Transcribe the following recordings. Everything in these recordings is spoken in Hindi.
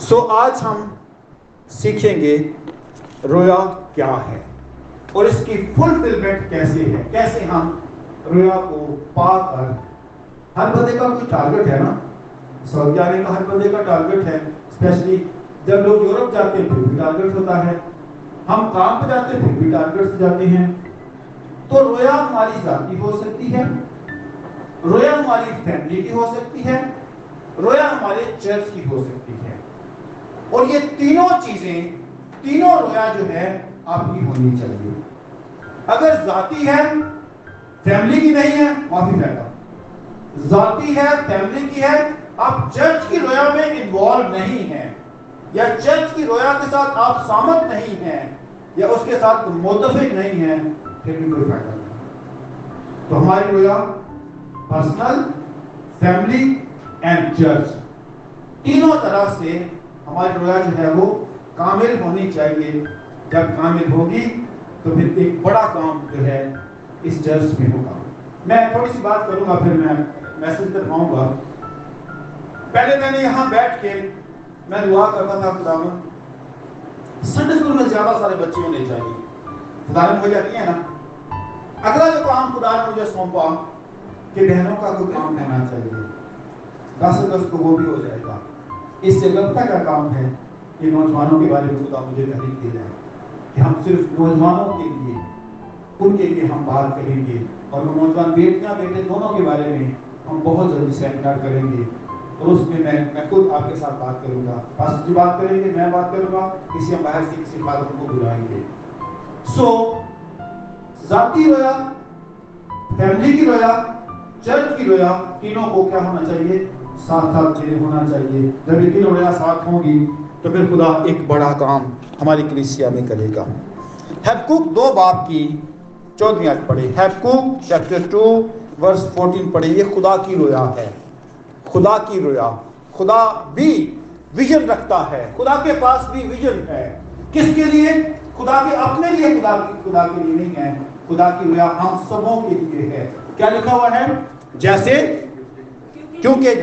सो so, आज हम सीखेंगे रोया क्या है और इसकी फुलफिलमेंट कैसे है? कैसे हम रोया को पाकर हर बंदे का कोई टारगेट है ना? सऊदी आने का हर बंदे का टारगेट है स्पेशली जब लोग यूरोप जाते हैं फिर भी टारगेट होता है। हम काम पे जाते हैं फिर भी टारगेट से जाते हैं। तो रोया हमारी जाति हो सकती है रोया हमारी फैमिली की हो सकती है रोया हमारे चर्च की हो सकती है। और ये तीनों चीज़ें, तीनों रोया जो है, आपकी होनी चाहिए। अगर जाति है, फैमिली की नहीं है, माफ़ी चाहता जाति है, फैमिली की है, आप चर्च की रोया में इन्वॉल्व नहीं है, या चर्च की रोया के साथ आप सामत नहीं है, या उसके साथ मुतफिक नहीं है, फिर भी कोई फ़ायदा नहीं। तो हमारी रोया पर्सनल फैमिली एंड चर्च तीनों तरह से हमारी रोया जो है वो कामिल होनी चाहिए। जब कामिल होगी तो फिर एक बड़ा काम जो है, इस चर्च में होगा। मैं थोड़ी सी बात करूँगा, फिर मैं मैसेज कर पाऊँगा। पहले मैंने यहाँ बैठ के मैं दुआ करता था खुदा संडे स्कूल में ज़्यादा सारे बच्चे होने चाहिए। खुदा हो जाती है ना? अगला जो काम खुदा ने मुझे सौंपा, कि बहनों का कोई काम रहना चाहिए। दस अगस्त को वो भी हो जाएगा। इससे लगता का काम है कि नौजवानों के बारे में खुदा मुझे तहरीक दे रहा है कि हम सिर्फ़ नौजवानों के लिए उनके लिए हम बात करेंगे और वो नौजवान बेटियाँ बेटे दोनों के बारे में हम बहुत जल्दी सेमिनार करेंगे। और उसमें मैं मैं खुद आपके साथ बात करूँगा। पास जी बात करेंगे मैं बात करूँगा। किसी हम बाहर से किसी फादर को बुलाएँगे। सो so, जाति रोया फैमिली की रोया चर्च की रोया तीनों को क्या होना चाहिए? साथ साथ चीज़ें होना चाहिए। जब ये तीनों रोया साथ होंगी तो फिर खुदा एक बड़ा काम हमारी कलिसिया में करेगा। हैबकुक दो बाप की चौदहवीं आज पढ़े। Habakkuk chapter two verse fourteen पढ़े, ये खुदा की रोया है। खुदा की रोया। खुदा भी विजन रखता है। खुदा के पास भी विजन है। किसके लिए? खुदा के अपने लिए खुदा की खुदा के लिए नहीं है। खुदा की रोया हम सबों के लिए है। क्या लिखा हुआ है? जैसे क्योंकि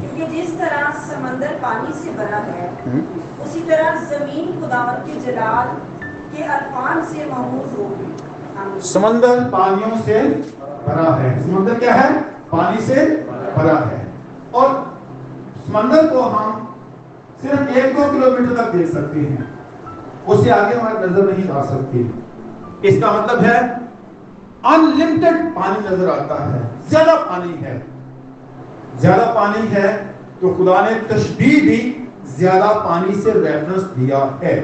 क्योंकि जिस तरह समंदर पानी से भरा है हम्म, उसी तरह ज़मीन खुदावन के जलाल के अरफान से महमूद होगी। समंदर पानियों से भरा है। समंदर क्या है? पानी से भरा है। और समंदर को हम सिर्फ़ एक दो किलोमीटर तक देख सकते हैं। उससे आगे हमारी नज़र नहीं आ सकती। इसका मतलब है अनलिमिटेड पानी नज़र आता है। ज़्यादा पानी है। ज़्यादा पानी है तो खुदा ने तशबीह भी ज़्यादा पानी से रेफरेंस दिया है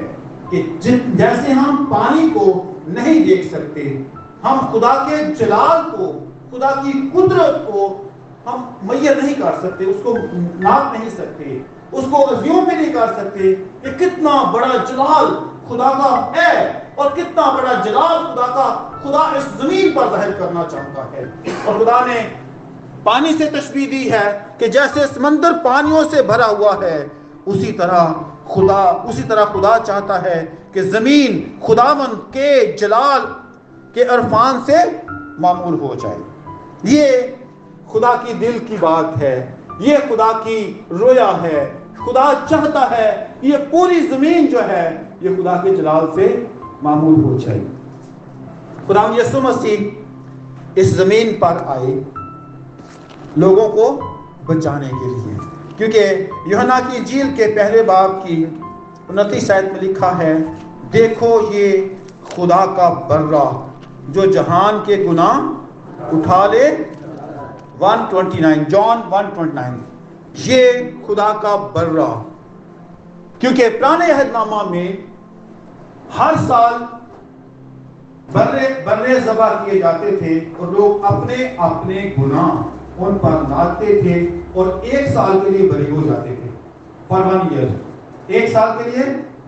कि जैसे हम पानी को नहीं देख सकते, हम खुदा के जलाल को, खुदा की कुदरत को हम मैयर नहीं कर सकते, उसको नाप नहीं सकते, उसको अज्यूम भी नहीं कर सकते कि कितना बड़ा जलाल खुदा का है और कितना बड़ा जलाल खुदा का, खुदा इस ज़मीन पर ज़ाहिर करना चाहता है। और खुदा ने पानी से तशबीह दी है कि जैसे समंदर पानियों से भरा हुआ है, उसी तरह खुदा, उसी तरह खुदा चाहता है कि ज़मीन खुदावन के जलाल के अरफान से मामूल हो जाए। ये खुदा की दिल की बात है, ये खुदा की रोया है, खुदा चाहता है ये पूरी ज़मीन जो है, ये खुदा के जलाल से मामूल हो जाए। खुदा यसु मसीह इस ज़मीन पर आए। लोगों को बचाने के लिए। क्योंकि यूहन्ना की झील के पहले बाब की उनतीस शायद में लिखा है, देखो ये खुदा का बर्रा जो जहान के गुनाह उठा ले। 129 जॉन 129 ये खुदा का बर्रा। क्योंकि पुराने अहदनामा में हर साल बर्रे बर्रे जबा किए जाते थे और लोग अपने अपने गुनाह उन पर लादते थे और एक साल के लिए बरी हो जाते थे। एक साल के लिए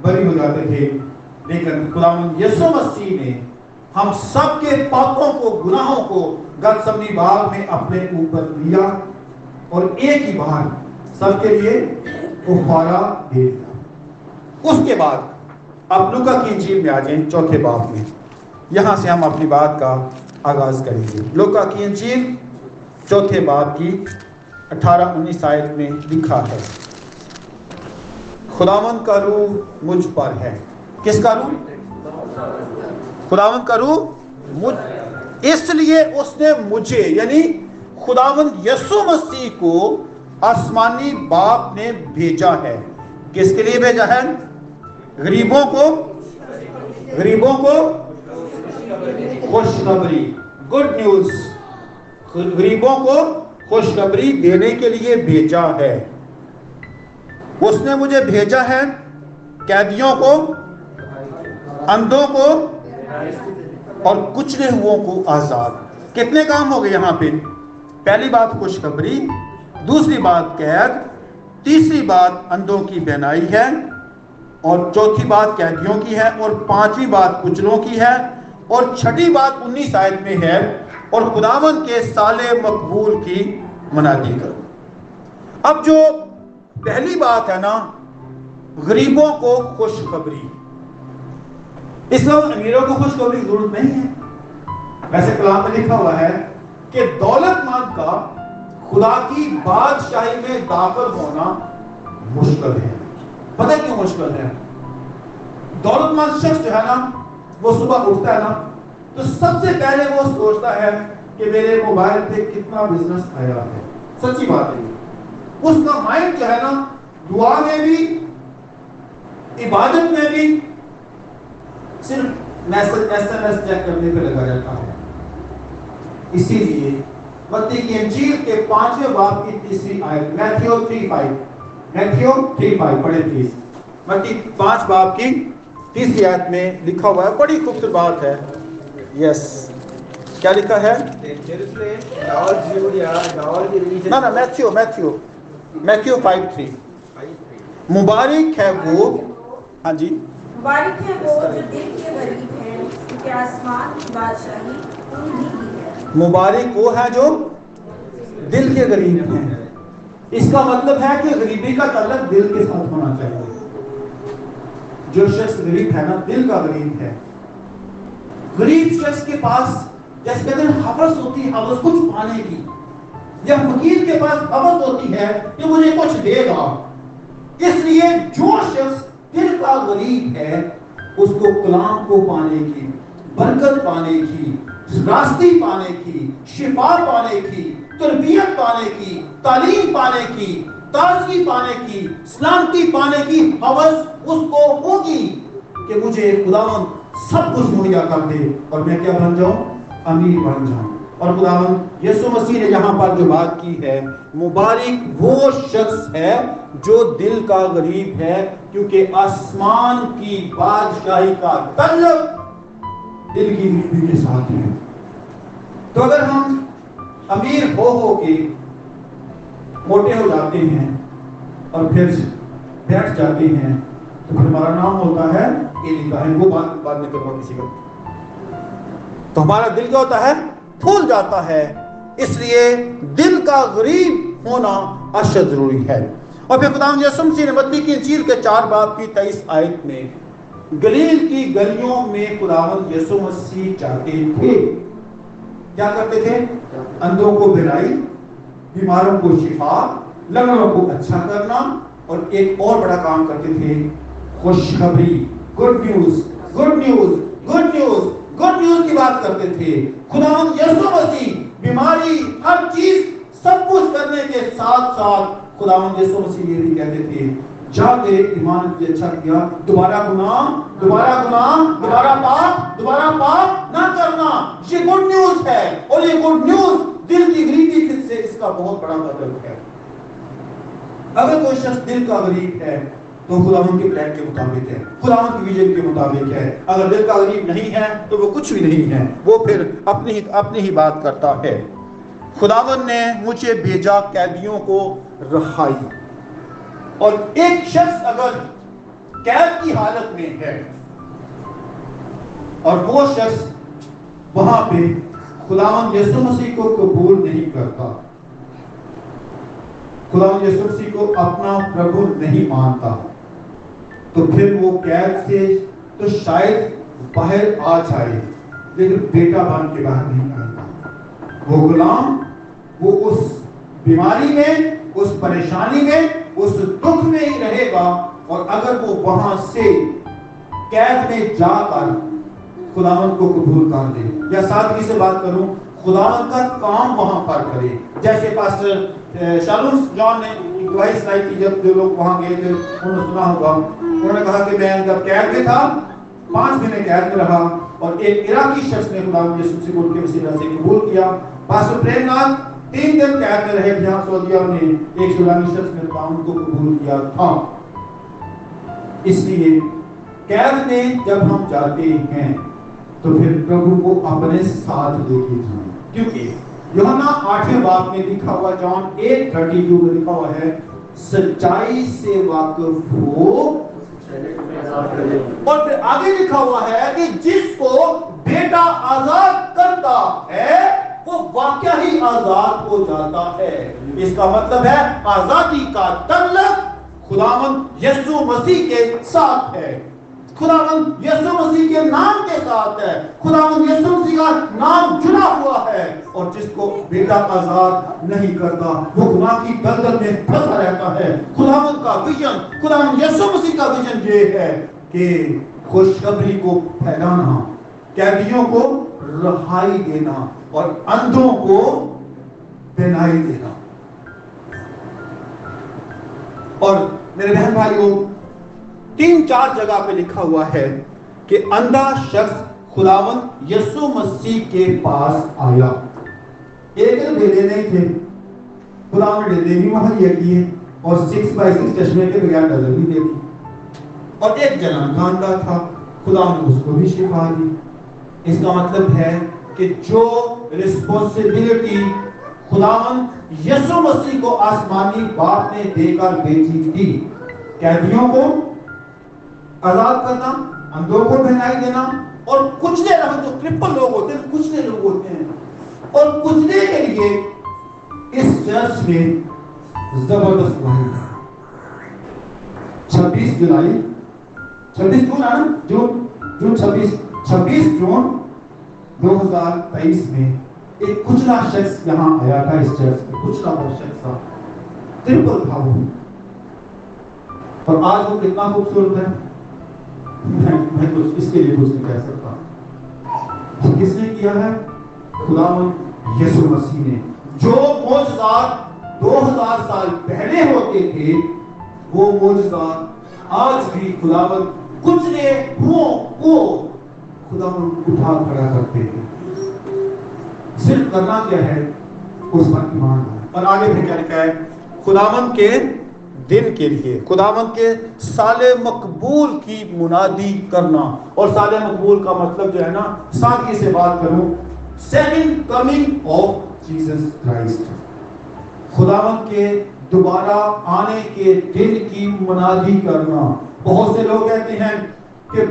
बरी हो जाते थे। लेकिन खुदावन यसु मसीह ने हम सबके पापों को, गुनाहों को गतसमनी बाग में अपने ऊपर लिया और एक ही बार सबके लिए उफारा दे दिया। उसके बाद अब लुका की इंजील में आ जाए चौथे बाब में। यहाँ से हम अपनी बात का आगाज़ करेंगे। लुका की इंजील चौथे बाब की 18 19 आयत में लिखा है। खुदावन का रूह मुझ पर है। किसका रूह? खुदावन का रूह मुझ। इसलिए उसने मुझे, यानी खुदावन यसु मसीह को आसमानी बाप ने भेजा है। किसके लिए भेजा है? गरीबों को। गरीबों को। खुशखबरी। गुड न्यूज़ गरीबों को खुशखबरी देने के लिए भेजा है। उसने मुझे भेजा है कैदियों को, अंधों को और कुचले हुओं को आज़ाद। कितने काम हो गए यहाँ पे? पहली बात खुशखबरी, दूसरी बात कैद, तीसरी बात अंधों की बहनाई है और चौथी बात कैदियों की है और पांचवी बात कुचलों की है और छठी बात उन्नीस आयत में है। और खुदावन के साले मकबूल की मनादी करो। अब जो पहली बात है ना, गरीबों को खुशखबरी। इस वक्त अमीरों को खुशखबरी ज़रूरत नहीं है। वैसे कलाम में लिखा हुआ है कि दौलतमंद का खुदा की बादशाही में दाखिल होना मुश्किल है। पता क्यों मुश्किल है? दौलतमंद शख्स जो है ना, वो सुबह उठता है ना तो सबसे पहले वो सोचता है कि मेरे मोबाइल पे कितना बिज़नेस आया है। सच्ची बात है उसका माइंड जो है ना, दुआ में भी, इबादत में भी, सिर्फ़ मैसेज एसएमएस चेक करने पे लगा रहता है। इसीलिए मत्ती की इंजील के पाँचवें बाब की तीसरी आयत, मैथ्यू 3:5 मैथ्यू 3:5 पढ़े प्लीज़ मत्ती पाँच बाब की तीसरी आयत में लिखा हुआ है, बड़ी खूबसूरत बात है। यस क्या लिखा है? ना ना मैथ्यू मैथ्यू मैथ्यू 5:3 मुबारक है वो। हाँ जी। मुबारक है वो जो दिल के गरीब हैं क्योंकि आसमान की बादशाही उन्हीं की है। मुबारक वो है जो दिल के गरीब हैं। इसका मतलब है कि गरीबी का तल्लक दिल के साथ होना चाहिए। जो शख्स गरीब है ना दिल का गरीब है। गरीब शख्स के पास, जैसे कहते हैं, हवस होती है, हवस कुछ पाने की। या फकीर के पास हवस होती है कि मुझे कुछ देगा। इसलिए जो शख्स दिल का गरीब है, उसको कलाम को पाने की, बरकत पाने की, रास्ती पाने की, शिफा पाने की, तरबियत पाने की, तालीम पाने की, ताजगी पाने की, सलामती पाने की हवस उसको होगी कि मुझे खुदावन सब कुछ मुहैया कर दे और मैं क्या बन जाऊँ? अमीर बन जाऊँ। और खुदावन, यीशु मसीह ने यहाँ पर जो बात की है, मुबारक वो शख्स है जो दिल का गरीब है, क्योंकि आसमान की बादशाही का तल्लक दिल की गरीबी के साथ है। तो अगर हम अमीर हो हो के मोटे हो जाते हैं और फिर बैठ जाते हैं तो फिर हमारा नाम होता है एलिका है वो बात करूँगा किसी को। तो हमारा दिल क्या होता है? फूल जाता है। इसलिए दिल का गरीब होना अशद ज़रूरी है। और फिर खुदाम यसुम सी नबत्ती की इंजील के चार बाप की तेईस आयत में, गलील की गलियों में खुदावन यसु मसीह जाते थे। क्या करते थे? अंधों को भिलाई, बीमारों को शिफा, लंगड़ों को अच्छा करना, और एक और बड़ा काम करते थे, खुशखबरी। Good news good news good news good news की बात करते थे। खुदा यसु मसीह, बीमारी हर चीज़ सब कुछ करने के साथ साथ खुदावन यसु मसीह ये भी कहते थे जा ईमान ने अच्छा किया। दोबारा गुनाह दोबारा गुनाह, दोबारा पाप दोबारा पाप ना करना। ये गुड न्यूज़ है, और ये गुड न्यूज़ दिल की गरीबी से इसका बहुत बड़ा मतलब है। अगर कोई शख्स दिल का गरीब है तो खुदावन के प्लान के मुताबिक है। खुदावन के विजन के मुताबिक है। अगर दिल का गरीब नहीं है तो वो कुछ भी नहीं है। वो फिर अपनी ही अपनी ही बात करता है। खुदावन ने मुझे भेजा कैदियों को रहाई। और एक शख्स अगर कैद की हालत में है, और वो शख्स वहाँ पे खुदावन यीशु मसीह को कबूल नहीं करता। खुदावन यीशु मसीह को अपना प्रभु नहीं मानता। तो फिर वो कैद से तो शायद बाहर आ जाए, लेकिन बेटा बन के बाहर नहीं आएगा वो गुलाम, वो उस बीमारी में, उस परेशानी में, उस दुख में ही रहेगा, और अगर वो वहाँ से कैद में जाकर खुदावन को कबूल कर दे या सादगी से बात करूँ खुदावन का काम वहाँ पर करे। जैसे पास्टर शालूम जॉन ने गवाही जब जो लोग वहाँ गए थे, उन्होंने सुना होगा उन्होंने कहा कि मैं जब कैद में था, पाँच महीने कैद में रहा और एक इराकी शख्स ने खुदा यीशु से के वसीला से कबूल किया। पास्टर प्रेमनाथ, तीन दिन कैद में रहे जहाँ सऊदीया में एक सुलामी शख्स ने खुदा को कबूल किया था। इसलिए कैद में जब हम जाते हैं तो फिर प्रभु को अपने साथ लेके जाएँ क्योंकि योहना आठवें बाप में लिखा हुआ, जॉन 8:32 में लिखा हुआ है, सच्चाई से वाकिफ हो और फिर आगे लिखा हुआ है कि जिसको बेटा आज़ाद करता है, वो वाक्य ही आज़ाद हो जाता है। इसका मतलब है आज़ादी का तल्लक खुदामंद यीशु मसीह के साथ है। खुदावन यीशु मसीह के नाम के साथ है। खुदावन यीशु मसीह का नाम चुना हुआ है। और जिसको बेटा आज़ाद नहीं करता, वो गुनाह की दलदल में फंसा रहता है। खुदावन का विजन खुदावन यीशु मसीह का विजन ये है कि खुशखबरी को फैलाना, कैदियों को रहाई देना और अंधों को पहनाई देना। और मेरे बहन भाइयों तीन चार जगह पे लिखा हुआ है कि अंधा शख्स खुदावन यीशु मसीह के पास आया। एक डेले नहीं थे। खुदावन डेले भी मुहैया किए और सिक्स बाई सिक्स चश्मे के बगैर नज़र भी देखी। और एक जन्म का था। खुदा ने उसको भी शिफा दी। इसका मतलब है कि जो रिस्पॉन्सिबिलिटी खुदावन यसु मसीह को आसमानी बाप ने देकर भेजी थी, कैदियों को आज़ाद करना अंधों को पहनाई देना। और कुचले रहे जो क्रिपल लोग होते हैं, कुचले लोग होते हैं। और कुचले के लिए इस चर्च में ज़बरदस्त है छब्बीस जुलाई, छब्बीस जून है ना? जून जून छब्बीस छब्बीस जून 2023 में एक कुचला शख्स यहाँ आया था इस चर्च में। कुचला वो शख्स था। ट्रिपल था वो और आज वो कितना खूबसूरत है? मैं मैं कुछ इसके लिए कुछ नहीं कह सकता। किसने किया है? खुदा यीशु मसीह ने। जो मौजदात 2000 साल पहले होते थे, वो मौजदात आज भी खुदावन कुचले हुओं को खुदावन उठा खड़ा करते हैं। सिर्फ़ करना क्या है? उस पर ईमान और आगे फिर क्या लिखा है? खुदावन के दिन के लिए, खुदावंत के साले मकबूल की मुनादी करना। और साले मकबूल का मतलब जो है ना, सादगी से बात करूँ second coming of Jesus Christ खुदावन के दोबारा आने के दिन की मुनादी करना। बहुत से लोग कहते हैं कि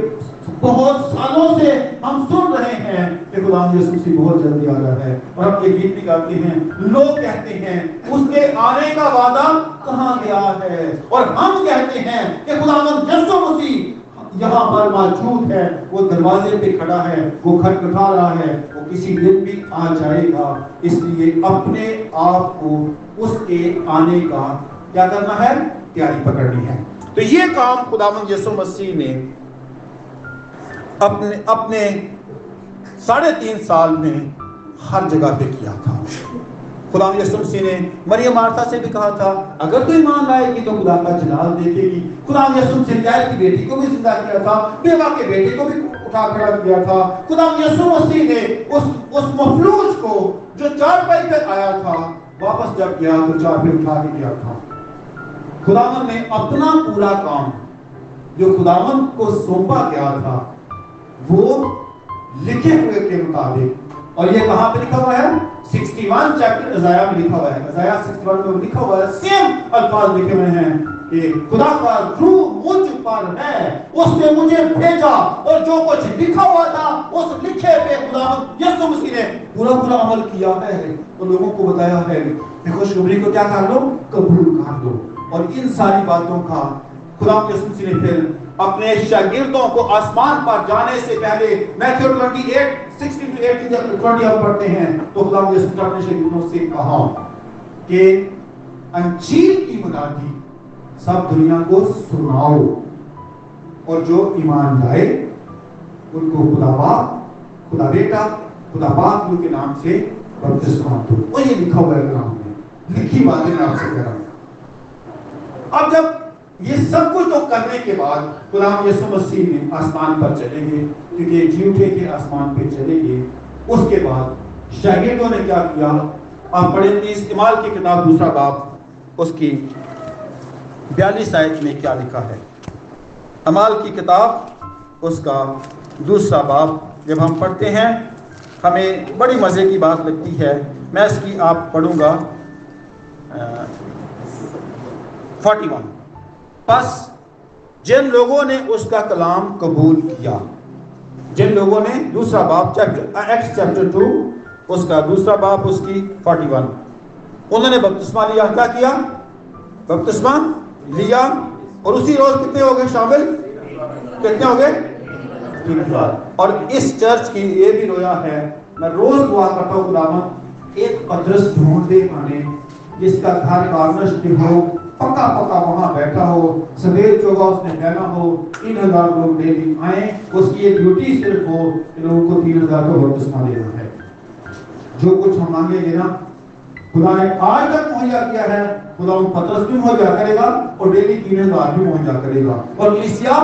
बहुत सालों से हम सुन रहे हैं कि गुलाम यीशु मसीह बहुत जल्दी आ रहा है और हम ये गीत गाते हैं। लोग कहते हैं, उसके आने का वादा कहाँ गया है? और हम कहते हैं कि गुलाम यीशु मसीह यहाँ पर मौजूद है। वो दरवाजे पे खड़ा है, वो खटखटा रहा है, वो किसी दिन भी आ जाएगा। इसलिए अपने आप को उसके आने का क्या करना है? तैयारी पकड़नी है। तो ये काम खुदावन यीशु मसीह ने अपने अपने साढ़े तीन साल में हर जगह पे किया था। खुदा यसुम मसीह ने मरियम, मार्था से भी कहा था, अगर तू ईमान लाएगी तो खुदा का जलाल देखेगी। खुदा यसुम से की बेटी को भी ज़िंदा किया था, बेवा के बेटे को भी उठा खड़ा किया था। खुदा यसुम मसीह ने उस उस मफलूज को जो चार पाई पर आया था, वापस जब गया तो चार पे उठा के गया था। खुदावन ने अपना पूरा काम, जो खुदावन को सौंपा गया था वो लिखे हुए के मुताबिक। और ये कहाँ पे लिखा हुआ है? 61 चैप्टर अजाया में लिखा हुआ है। अजाया 61 में लिखा हुआ है, सेम अल्फाज लिखे हुए हैं कि खुदा का रूह मुझ पर है, उसने मुझे भेजा और जो कुछ लिखा हुआ था, उस लिखे पे खुदा यीशु मसीह ने पूरा पूरा अमल किया है। तो लोगों को बताया है खुशखबरी को क्या कर लो? कबूल कर दो और इन सारी बातों का खुदा यीशु मसीह ने फिर अपने शागिर्दों को आसमान पर जाने से पहले मैथ्यू 28 16 टू 18 जब 20 हम पढ़ते हैं तो खुदा ने अपने से कहा कि अंजीर की मुनादी सब दुनिया को सुनाओ और जो ईमान लाए, उनको खुदा बाप, खुदा बेटा, खुदा बाप के नाम से बपतिस्मा दो। वो ये लिखा हुआ है लिखी बातें मैं आपसे कह रहा हूँ। अब जब ये सब कुछ तो करने के बाद गुलाम यीशु मसीह ने आसमान पर चलेंगे क्योंकि जीवठे के आसमान पे गए उसके बाद शागिर्दों ने क्या किया आप पढ़ेंगे इस्तेमाल की किताब दूसरा बाप उसकी बयालीस आयत में क्या लिखा है अमाल की किताब उसका दूसरा बाप जब हम पढ़ते हैं हमें बड़ी मज़े की बात लगती है मैं इसकी आप पढ़ूँगा फोर्टी वन बस जिन लोगों ने उसका कलाम कबूल किया, जिन लोगों ने दूसरा बाप चैप्टर एक्स चैप्टर टू उसका दूसरा बाप उसकी फोर्टी वन उन्होंने बपतिस्मा लिया, क्या किया? बपतिस्मा लिया, और उसी रोज कितने हो गए शामिल? कितने हो गए? और इस चर्च की ये भी रोया है, मैं रोज दुआ करता हूँ खुदावन एक पदरस ढूंढ दे माने, जिसका घर कार्नश हो पक्का पक्का वहाँ बैठा हो, सवेर चौगा उसने कहना हो, तीन हज़ार लोग डेली आए, उसकी ये ड्यूटी सिर्फ़ हो कि लोगों को तीन हज़ार का बपतिस्मा देना है। जो कुछ हम मांगेंगे ना, खुदा ने आज तक मुहैया किया है, खुदा उन पत्रस भी मुहैया करेगा और डेली तीन हज़ार भी मुहैया करेगा। और कलिसिया,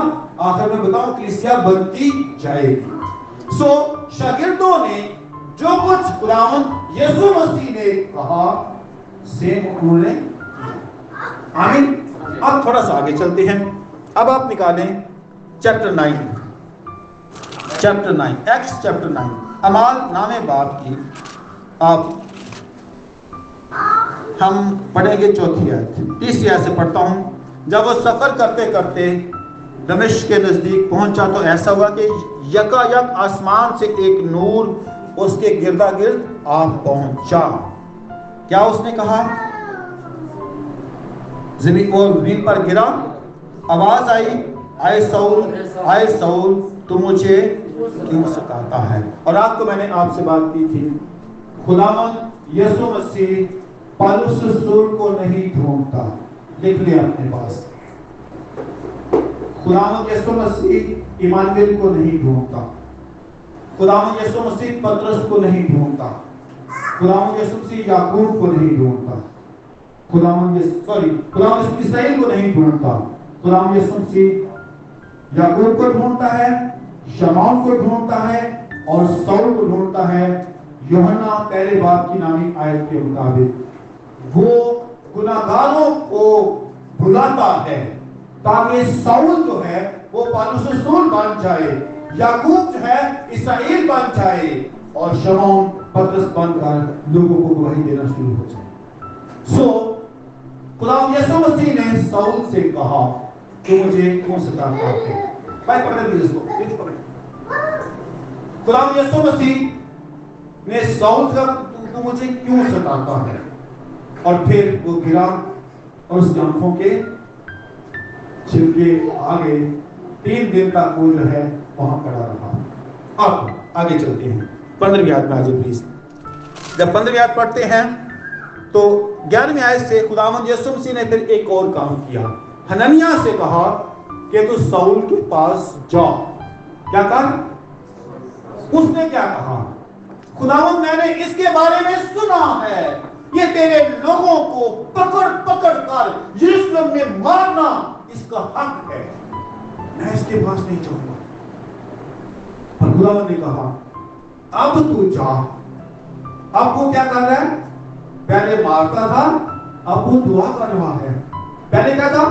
आखिर में बताऊँ, कलिसिया बनती जाएगी। सो शागिर्दों ने जो कुछ खुदावन यीशु मसीह ने कहा सेम उन्होंने आमीन। अब थोड़ा सा आगे चलते हैं। अब आप निकालें chapter nine chapter nine Acts chapter nine अमाल नामे बाप की आप, हम पढ़ेंगे चौथी आयत। तीसरी आयत से पढ़ता हूँ। जब वो सफ़र करते करते दमिश के नज़दीक पहुँचा तो ऐसा हुआ कि यकायक आसमान से एक नूर उसके गिरदा गिर्द आ पहुँचा। क्या उसने कहा? ज़मीन वो ज़मीन पर गिरा। आवाज़ आई, आए सऊल आए सऊल, तू मुझे क्यों सताता है? और आपको मैंने आपसे बात की थी। खुदावन यीशु मसीह पालुस सूर को नहीं ढूंढता, लिख लिया अपने पास। खुदावन यीशु मसीह ईमानुएल को नहीं ढूंढता। खुदावन यीशु मसीह पतरस को नहीं ढूंढता। खुदावन यीशु मसीह याकूब को नहीं ढूंढता। इसराइल को नहीं ढूंढता। याकूब को ढूंढता है को ढूंढता है और को ढूंढता है। योहना पहले बाप की नामी आयत के मुताबिक। वो गुनाहगारों को बुलाता है ताकि जो है वो बन जाए याकूब जो है इसराइल बन जाए और बनकर लोगों को गवाही देना शुरू हो जाए। सो so, खुदाम यीशु मसीह ने सौल से कहा कि मुझे क्यों सताता है? भाई, पकड़ लीजिए इसको पकड़। खुदाम यीशु मसीह ने सौल का तू मुझे क्यों सताता है? और फिर वो गिरा और उसकी आँखों के छिलके आ गए तीन दिन तक वो जो है, वहाँ खड़ा रहा। अब आगे चलते हैं। पंद्रह याद में आज प्लीज़ जब पंद्रह याद पढ़ते हैं तो ग्यारहवीं आयत से खुदावन यसु मसीह ने फिर एक और काम किया। हननिया से कहा कि तू सऊल के पास जा। क्या कर उसने क्या कहा? खुदावन मैंने इसके बारे में सुना है। ये तेरे लोगों को पकड़ पकड़ कर यरूशलेम में मारना इसका हक है। मैं इसके पास नहीं जाऊँगा। पर खुदावन ने कहा, अब तू जा। वो क्या कर रहा है? पहले मारता था, अब वो दुआ कर रहा है। पहले क्या था?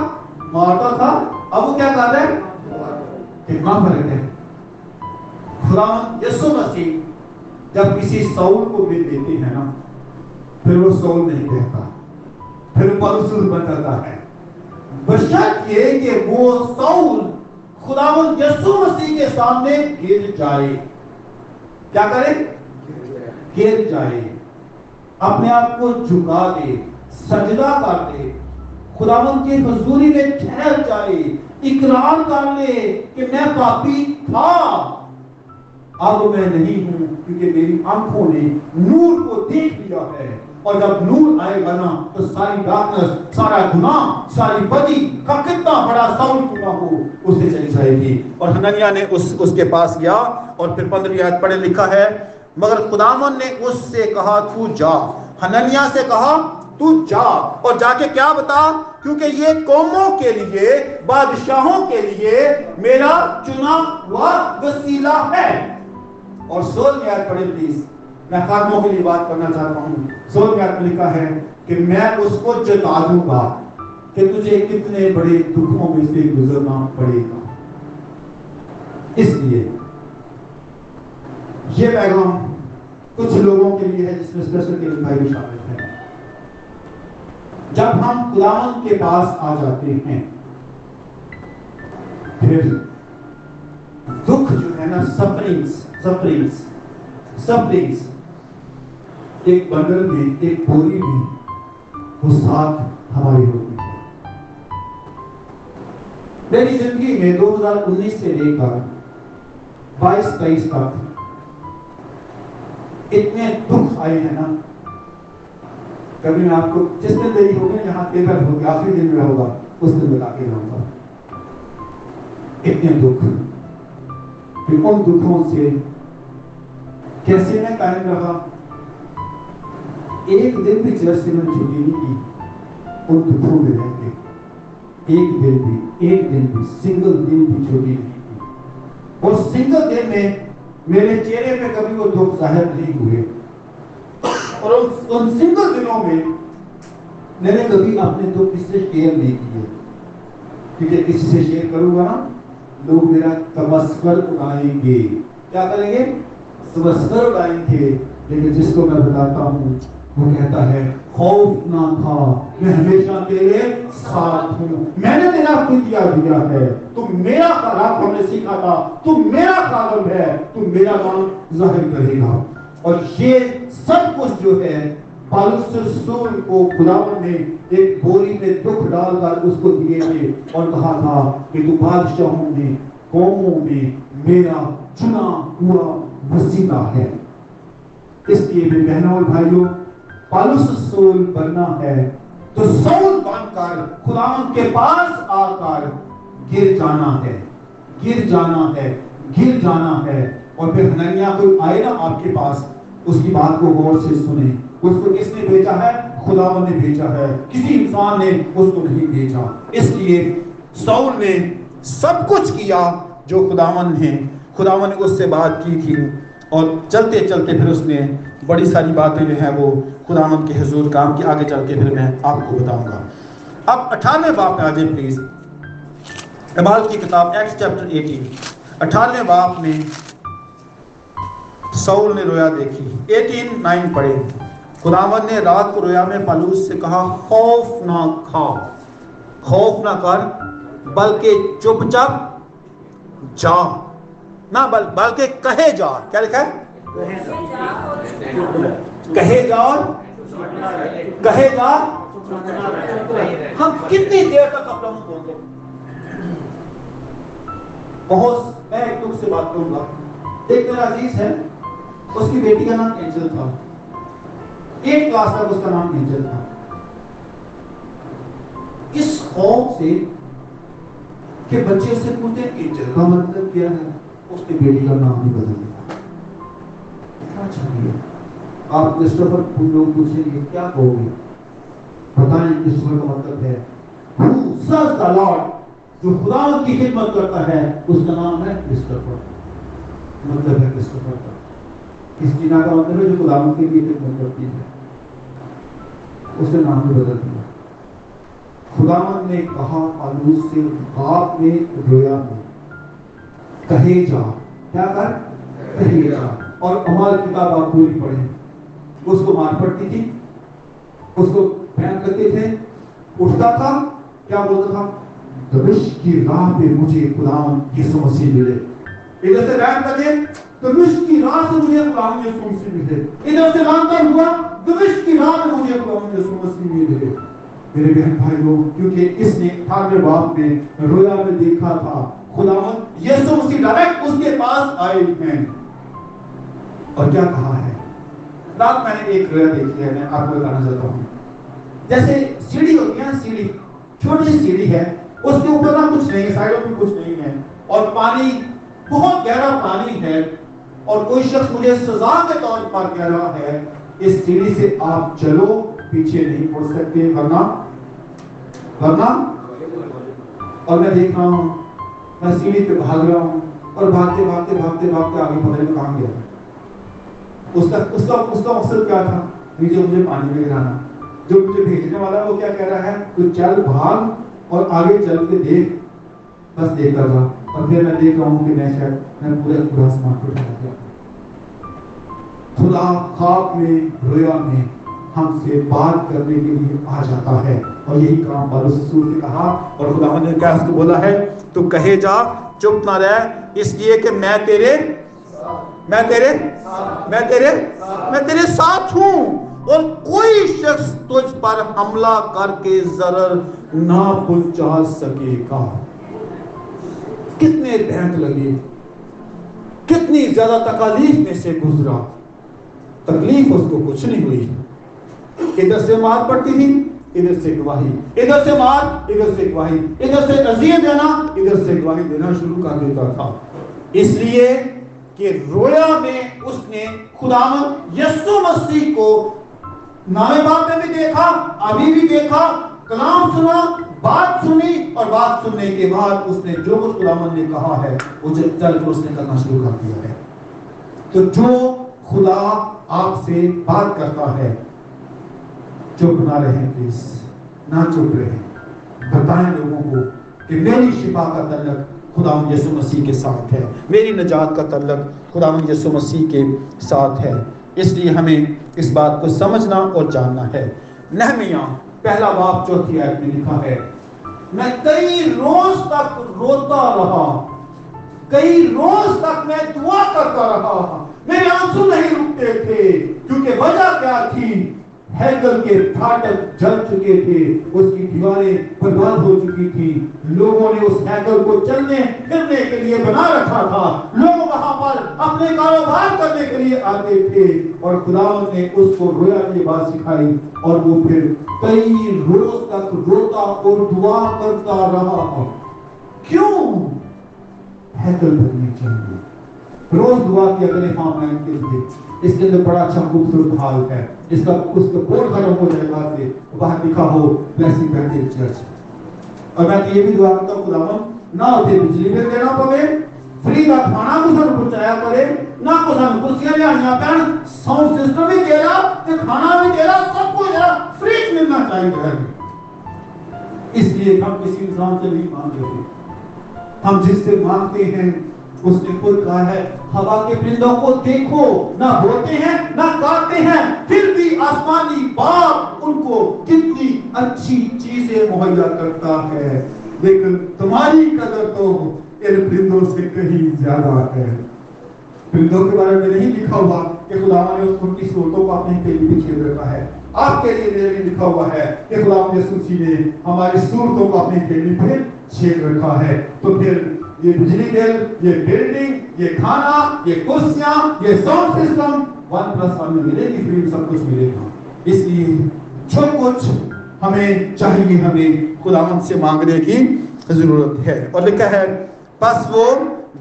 मारता था, अब वो क्या कर रहा है? कितना फ़र्क है। खुदा यीशु मसीह जब किसी सऊल को मिल देते हैं ना, फिर वो सऊल नहीं कहता फिर परसुल बन जाता है। बशर्त ये कि वो सऊल खुदावन यीशु मसीह के सामने गिर जाए। क्या करे? गिर जाए। अपने आप को झुका दे, सजदा कर दे। खुदावन की हजूरी में ठहर जाए, इकरार कर ले कि मैं पापी था। अब मैं नहीं हूँ, क्योंकि मेरी आँखों ने नूर को देख लिया है। और जब नूर आएगा ना तो सारी डार्कनेस सारा गुनाह, सारी बदी का कितना बड़ा साउल क्यों ना हो उसे चली जाएगी। और हननिया ने उस, उसके पास गया और फिर पंद्रहवीं आयत पढ़े लिखा है मगर खुदावन ने उससे कहा, तू जा। हननिया से कहा, तू जा। और जाके क्या बता? क्योंकि ये कौमों के लिए, बादशाहों के लिए मेरा चुना हुआ वसीला है। और सोल याद पढ़े प्लीज़, मैं खात्मों के लिए बात करना चाहता हूँ। सोल याद लिखा है कि मैं उसको जता दूँगा कि तुझे कितने बड़े दुखों में से गुजरना पड़ेगा। इसलिए ये पैगाम कुछ लोगों के लिए है जिसमें स्पेशल के भाई शामिल है। जब हम खुदावन के पास आ जाते हैं, फिर दुख जो है ना सफरिंग्स सफरिंग्स सफरिंग्स एक बंडल में, एक बोरी में वो साथ हमारी होती है। मेरी ज़िंदगी में 2019 से लेकर 22 तेईस तक इतने दुख आए हैं ना। कभी मैं आपको जिस दिन मेरी होगी यहाँ पेपर होगी, आखिरी दिन में होगा, उस दिन बता के रहूँगा। इतने दुख। उन दुखों से कैसे मैं कायम रहा। एक दिन भी चर्च से मैंने छुट्टी नहीं की, उन दुखों में रह के एक दिन भी, एक दिन भी सिंगल दिन भी छुट्टी नहीं की। और सिंगल दिन में मेरे चेहरे पे कभी वो दुख ज़ाहिर नहीं हुए। और उन, उन सिंगल दिनों में मैंने कभी अपने दुख किससे शेयर नहीं किए। क्योंकि किसी से शेयर करूँगा ना लोग मेरा तमस्कर उड़ाएँगे। क्या करेंगे? तमस्कर उड़ाएँगे। लेकिन जिसको मैं बताता हूँ वो कहता है खौफ ना था मैं हमेशा तेरे साथ हूँ मैंने तेरा दिया दिया है तू मेरा खराब हमने सीखा था तू मेरा कालम है। तू मेरा नाम ज़ाहिर करेगा और ये सब कुछ जो है पालुसूल को खुदावन ने एक बोरी में दुख डालकर उसको दिए थे और कहा था कि तू बादशाहों में कौमों में मेरा चुना हुआ वसीला है इसलिए मेरे बहनों और भाइयों पालुसूल बनना है तो सौल बनकर, खुदावन के पास आकर गिर जाना है, गिर जाना है, गिर जाना है। और फिर हननिया कोई आए ना आपके पास, उसकी बात को गौर से सुने। उसको किसने भेजा है? खुदावन ने भेजा है। किसी इंसान ने उसको नहीं भेजा। इसलिए सौल ने सब कुछ किया जो खुदावन ने। खुदावन ने उससे बात की थी और चलते चलते फिर उसने बड़ी सारी बातें जो है वो खुदावन के हजूर काम की आगे चल के फिर मैं आपको बताऊँगा। अब अठानवे बाप में आ जाए प्लीज़ अमाल की किताब एक्स चैप्टर 18 अठानवे बाप में सऊल ने रोया देखी। 18 नाइन पढ़े। खुदावन ने रात को रोया में पालूस से कहा, खौफ ना खा। खौफ ना कर, बल्कि चुपचाप जा। ना बल, बल्कि कहे जा। क्या लिखा है? कहे जा और? कहे जा हम कितनी देर तक अपना मुँह बोलते बहुत, मैं एक दुख से बात करूँगा। एक मेरा अज़ीज़ है, उसकी बेटी का नाम एंजल था। एक क्लास तक उसका नाम एंजल था। इस खौफ से कि बच्चे से पूछते एंजल का मतलब क्या है? उसकी बेटी का नाम नहीं बदल क्या चाहिए आप क्रिस्टोफर लोग पूछेंगे, क्या कहोगे? बताएँ क्रिस्टोफर का मतलब है। Lord, जो खुदा की खिदमत करता है, उसका नाम है क्रिस्टोफर मतलब है क्रिस्टोफर का इस टीना का मतलब है जो खुदा के लिए खिदमत करती है? उसने नाम भी बदल दिया। खुदावन ने कहा, आलूस से बाप ने रोया में कहे जा। क्या कर? कहे जा। और हमारी किताब आप पूरी पढ़े। उसको मार पड़ती थी, उसको बयान करते थे। उठता था, क्या बोलता था? दमिश्क की राह पे मुझे खुदावन यीशु मसीह मिले। इधर से बयान करते दमिश्क की राह से मुझे खुदावन यीशु मसीह मिले। इधर से लांतर हुआ, दमिश्क की राह में मुझे खुदावन यीशु मसीह मिले। मेरे बहन भाइयों, क्योंकि इसने अठारहवे बाप में रोया में देखा था खुदावन यीशु मसीह डायरेक्ट उसके पास आए हैं। और क्या कहा है? रात मैंने एक रोया देखी है, मैं आपको बताना चाहता हूँ। जैसे सीढ़ी होती है सीढ़ी, छोटी सी सीढ़ी है, उसके ऊपर ना कुछ नहीं है, साइडों में कुछ नहीं है। और पानी, बहुत गहरा पानी है, और कोई शख्स मुझे सजा के तौर पर कह रहा है, इस सीढ़ी से आप चलो, पीछे नहीं मुड़ सकते। वरना वरना, और मैं देख रहा हूँ, मैं सीढ़ी पे भाग रहा हूँ, और भागते भागते भागते भागते आगे पता नहीं कहाँ गया उसका उसका उसका मकसद क्या था? नीचे मुझे पानी में गिराना। जो मुझे भेजने वाला वो क्या कह रहा है? तू चल, भाग और आगे चल के देख। बस देखता रहा और फिर मैं देख रहा हूँ कि मैं शायद, मैं पूरे पूरा आसमान पर चला गया। खुदा खाब में रोया में हमसे बात करने के लिए आ जाता है। और यही काम पालूस रसूल ने कहा। और खुदा ने क्या बोला है? तो कहे जा, चुप ना रह। इसलिए कि मैं तेरे मैं तेरे मैं तेरे मैं तेरे साथ हूँ। और कोई शख्स तुझ पर हमला करके जरर ना पहुँचा सकेगा। कितने बैंक लगे, कितनी ज़्यादा तकालीफ में से गुजरा। तकलीफ़ उसको कुछ नहीं हुई। इधर से मार पड़ती थी, इधर से गवाही। इधर से मार, इधर से गवाही। इधर से अजियत देना, इधर से गवाही देना शुरू कर देता था। इसलिए कि रोया में उसने खुदा यस्सु मसीह को नामे बाप में भी देखा, अभी भी देखा, कलाम सुना, बात सुनी और बात सुनने के बाद उसने जो कुछ खुदावन ने कहा है, वो चल कर उसने करना शुरू कर दिया है। तो जो खुदा आपसे बात करता है, चुप ना रहे प्लीज़ ना चुप रहे। बताएँ लोगों को कि मेरी शिफा का तल्लक खुदा यसु मसीह के साथ है। मेरी नजात का तल्लक खुदा यसु मसीह के साथ है। इसलिए हमें इस बात को समझना और जानना है। नहमिया, पहला बाप, चौथी आयत में लिखा है, मैं कई रोज तक रोता रहा, कई रोज तक मैं दुआ करता रहा। मेरे आँसू नहीं रुकते थे, क्योंकि वजह क्या थी? हैकल के फाटक जल चुके थे, उसकी दीवारें बर्बाद हो चुकी थी। लोगों ने उस हैकल को चलने, फिरने के लिए बना रखा था। लोग वहाँ पर अपने कारोबार करने के लिए आते थे और खुदा ने उसको रोया की बात सिखाई और वो फिर कई रोज तक रोता और दुआ करता रहा। क्यों? हैकल बनने चाहिए। रोज दुआ की अगले हाँ मैं के लिए। इसके अंदर बड़ा अच्छा खूबसूरत हाल है। इसका उसका बोर्ड खत्म हो जाएगा से बाहर लिखा हो, ब्लेसिंग बैठे चर्च। और मैं तो ये भी दुआ करता हूँ, खुदावन, ना उसे बिजली बिल देना पवे फ्री का खाना को सन पहुँचाया करे ना को सन कुर्सियाँ लियानियाँ पैन साउंड सिस्टम भी तेरा ते खाना भी तेरा सब कुछ तेरा फ्री मिलना चाहिए घर में। इसलिए हम किसी इंसान से नहीं मांग रहे हम जिससे मांगते हैं उसने खुद कहा है। हवा के परिंदों को देखो, ना बोलते हैं, ना काटते हैं। फिर भी आसमानी बाप उनको कितनी अच्छी चीज़ें मुहैया करता है। लेकिन तुम्हारी कदर तो इन परिंदों से कहीं ज़्यादा है। परिंदों के बारे में नहीं लिखा हुआ कि खुदा ने उनकी सूरतों को अपने के लिए छेद रखा है। आपके लिए मेरे लिए लिखा हुआ है कि खुदा ने सूची ने हमारी सूरतों को अपने के लिए छेद रखा है। तो फिर ये बिजली बिल, ये बिल्डिंग ये खाना, ये कुर्सियाँ, ये sound system one plus one में मिलेगी, फ्री सब कुछ मिलेगा। इसलिए जो कुछ हमें चाहिए, हमें खुदावन से मांगने की ज़रूरत है। और लिखा है, बस वो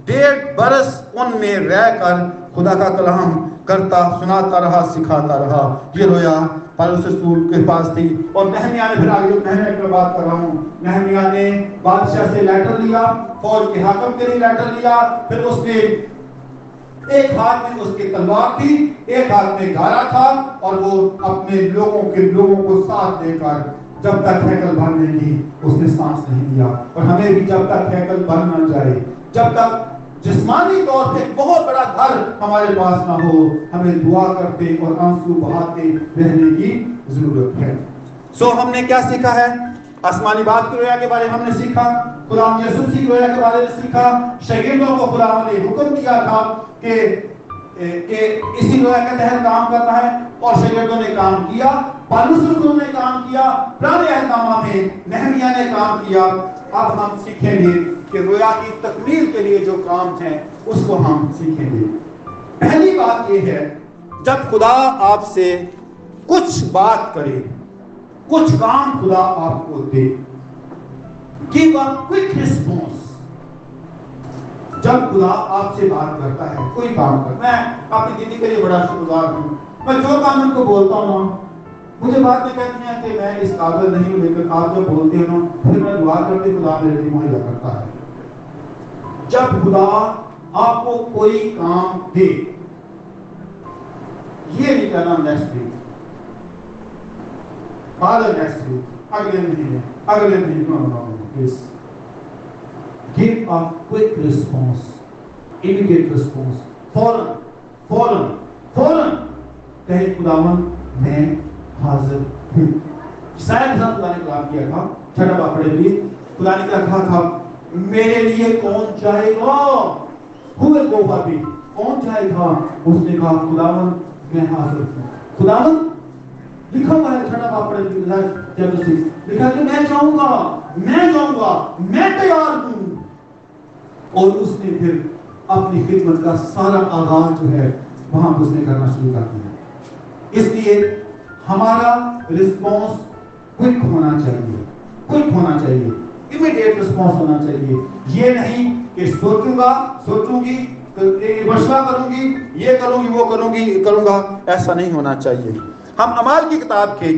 डेढ़ बरस उनमें रहकर खुदा का कलाम करता, सुनाता रहा, सिखाता रहा। ये रोया पालूस रसूल के पास थी। और नहमिया ने फिर आगे, नहमिया की बात कर रहा हूँ। नहमिया ने बादशाह से लेटर लिया, फौज के हाकम के लिए लेटर लिया। फिर उसने एक हाथ में उसके तलवार थी, एक हाथ में गारा था और वो अपने लोगों के लोगों को साथ लेकर जब तक हैकल बन नहीं उसने सांस नहीं लिया। और हमें भी जब तक हैकल बन ना जाए, जब तक जिस्मानी तौर पे बहुत बड़ा घर हमारे पास ना हो हमें दुआ करते और आँसू बहाते रहने की ज़रूरत है। सो so, हमने क्या सीखा है? आसमानी बात की रोया के बारे में हमने सीखा खुदा यसुफ की रोया के बारे में सीखा शहीदों को खुदा ने हुक्म किया था कि कि इसी रोया के तहत काम करना है और शहीदों ने काम किया पालूस ने काम किया पुराने अहकामा में नहमिया ने काम किया। अब हम सीखेंगे कि रोया की तकमील के लिए जो काम है, उसको हम सीखेंगे। पहली बात यह है, जब खुदा आपसे कुछ बात करे, कुछ काम खुदा आपको दे गिव अ क्विक रिस्पॉन्स जब खुदा आपसे बात करता है, कोई काम कर, मैं अपनी दीदी के लिए बड़ा शुक्रगुजार हूँ। मैं जो काम उनको बोलता हूँ, मुझे बात में कहती हैं कि मैं इस काबिल नहीं हूँ लेकिन आप जब बोलते हो ना, फिर मैं दुआ करते खुदा मेरे लिए मुहैया करता है। जब खुदा आपको कोई काम दे। ये नहीं कहना next week father next week अगले महीने। अगले महीने give a quick response immediate response फ़ौरन। फ़ौरन। फ़ौरन। कहे, खुदावन, मैं हाजिर हूँ। शायद खुदा ने काम किया था छठा बापड़े भी खुदा ने क्या कहा था मेरे लिए कौन जाएगा हुए गो पापी कौन जाएगा उसने कहा, खुदावन, मैं हाजिर हूँ। खुदावन, लिखा हुआ है, छठा बापड़े चैप्टर सिक्स लिखा कि मैं चाहूँगा मैं जाऊँगा, मैं तैयार हूँ। और उसने फिर अपनी खिदमत का सारा आगाज़ जो है, वहाँ उसने करना शुरू कर दिया। इसलिए हमारा रिस्पॉन्स क्विक होना चाहिए क्विक होना चाहिए। इमीडिएट रिस्पॉन्स होना चाहिए। ये नहीं कि सोचूँगा, सोचूँगी मशवरा करूँगी, ये करूँगी, वो करूँगी, करूँगा, ऐसा नहीं होना चाहिए। हम अमाल की किताब के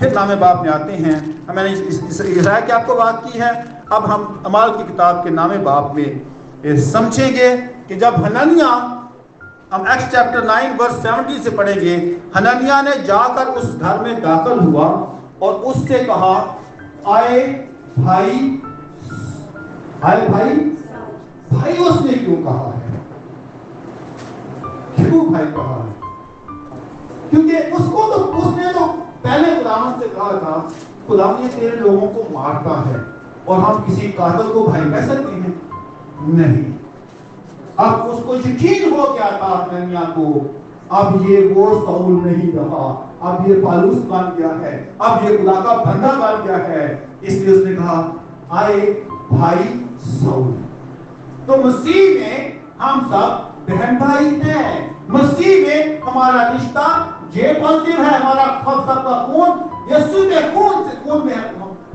फिर नामे बाप में आते हैं। मैंने इस की आपको बात की है। अब हम अमाल की किताब के नामे बाप में समझेंगे कि जब हननिया, हम Acts chapter nine verse seventy से पढ़ेंगे, हननिया ने जाकर उस घर में दाखिल हुआ और उससे कहा, आए भाई आए भाई भाई उसने क्यों कहा है? क्यों भाई कहा है? क्योंकि उसको तो उसने तो पहले गुलाम से कहा था गुलाम ये तेरे लोगों को मारता है और हम किसी कातल को भाई कह सकते हैं? नहीं। अब उसको यकीन हो क्या था ननिया को। अब ये वो सऊल नहीं रहा। अब ये पालूस बन गया है। अब ये खुदा का बंदा बन गया है। इसलिए उसने कहा, आए भाई सऊल तो मसीह में हम सब बहन भाई हैं। मसीह में हमारा रिश्ता ये पॉजिटिव है, हमारा सब सबका खून, यीशु के खून से खून में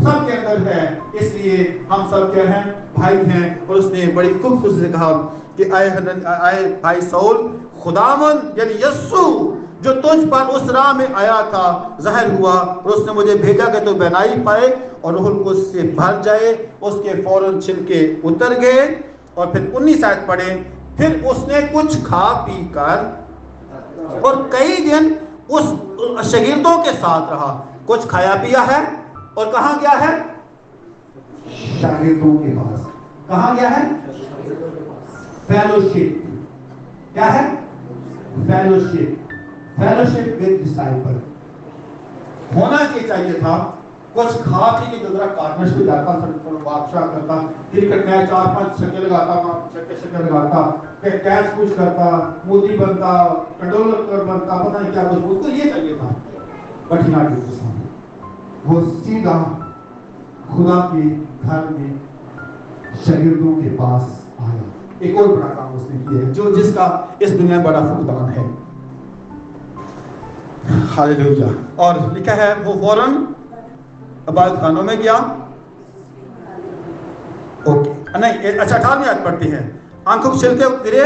सबके अंदर है। इसलिए हम सब क्या हैं, भाई हैं। और उसने बड़ी खूबसूरती से कहा कि आए आए भाई सऊल खुदावन यानी यस्सु जो तुझ पर उस राह में आया था जहर हुआ और उसने मुझे भेजा कि तो बनाई पाए और रूह से भर जाए उसके फ़ौरन छिलके उतर गए और फिर उन्नीस आयत पढ़े फिर उसने कुछ खा पी कर और कई दिन उस शगीर्दों के साथ रहा। कुछ खाया पिया है और कहा गया है? शागिर्दों के पास। कहा गया है? फेलोशिप क्या है? फेलोशिप फेलोशिप विद डिसाइपल होना क्या चाहिए था। कुछ खा पी के जरा कार्नर्स पे जाता सर बादशाह करता, क्रिकेट मैच चार पाँच छक्के लगाता छक्के छक्के लगाता, फिर कैच कुछ करता मोदी बनता कंडोलर बनता, पता नहीं क्या कुछ, उसको ये चाहिए था। बट नॉट वो सीधा खुदा के घर में शहीदों के पास आया। एक और बड़ा काम उसने किया है, जो जिसका इस दुनिया में बड़ा फुकदान है। हालेलुया। और लिखा है, वो फ़ौरन अबाद खानों में गया। ओके। नहीं अच्छा अठारहवीं याद पढ़ते हैं। आँखों छिलके गिरे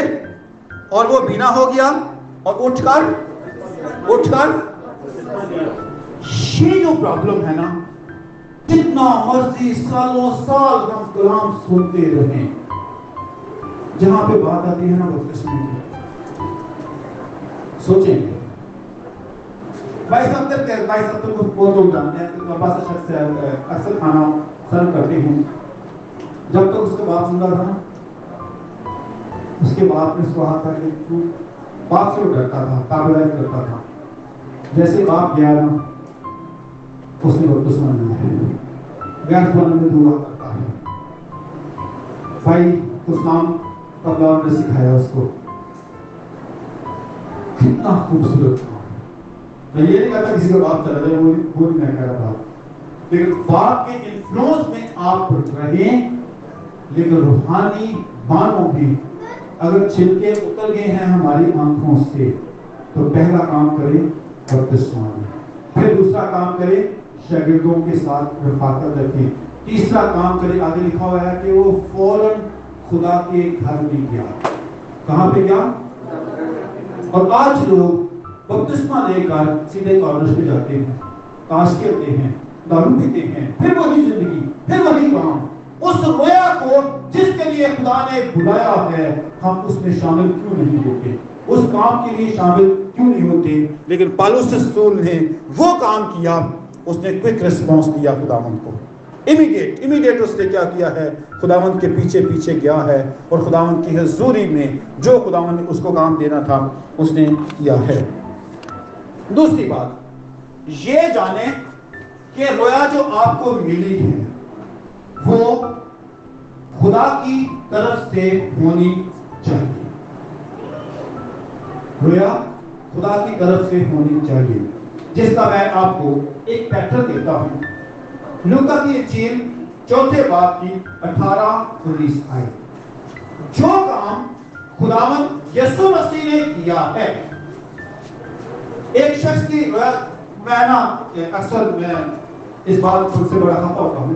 और वो बीना हो गया और उठकर उठकर ये जो प्रॉब्लम है ना, जितना मर्ज़ी सालों साल हम कलाम सुनते रहे। जहाँ पे बात आती है ना बपतिस्मे की सोचेंगे भाई साहब तक भाई साहब तो बहुत लोग जानते हैं कि पास शख्स अक्सर खाना सर्व करती हूँ। जब तक उसके बाप सुंदर था, उसके बाप ने कहा था कि तू बाप से डरता था ताबेदारी करता था। जैसे बाप गया ना, उसने बपतिस्मा लिया। गैर में दुआ करता है। भाई, उस नाम अल्लाह ने सिखाया उसको। कितना खूबसूरत मैं ये नहीं कहता किसी का बाप चला जाए, वो वो नहीं कह रहा। था लेकिन बाप के इन्फ्लुएंस में आप रहे, लेकिन रूहानी मानो भी अगर छिलके उतर गए हैं हमारी आँखों से तो पहला काम करे बपतिस्मा फिर दूसरा काम करे शागिर्दों के साथ रफाकत रखे। तीसरा काम करे, आगे लिखा हुआ है कि वो फ़ौरन खुदा के घर में गया। कहाँ पे गया? और आज लोग बपतिस्मा लेकर सीधे कॉलेज पे जाते हैं। ताश खेलते हैं, दारू पीते हैं, फिर वही ज़िंदगी, फिर वही काम। उस रोया को जिसके लिए खुदा ने बुलाया है, हम उसमें शामिल क्यों नहीं होते? उस काम के लिए शामिल क्यों नहीं होते? लेकिन पालूस रसूल ने वो काम किया, उसने क्विक रिस्पांस दिया खुदावंत को। इमीडिएट इमीडिएट उसने क्या किया है? खुदावंत के पीछे पीछे गया है और खुदावंत की हजूरी में जो खुदावंत ने उसको काम देना था, उसने किया है। दूसरी बात, ये जाने कि रोया जो आपको मिली है, वो खुदा की तरफ़ से होनी चाहिए। रोया खुदा की तरफ़ से होनी चाहिए, जिसका मैं आपको एक पैटर्न देता हूँ। लुका की चीन चौथे बाप की, अठारह उन्नीस आए। जो काम खुदावन यसु मसीह ने किया है एक शख्स की मैं ना अक्सर मैं इस बात से बड़ा खफा होता हूँ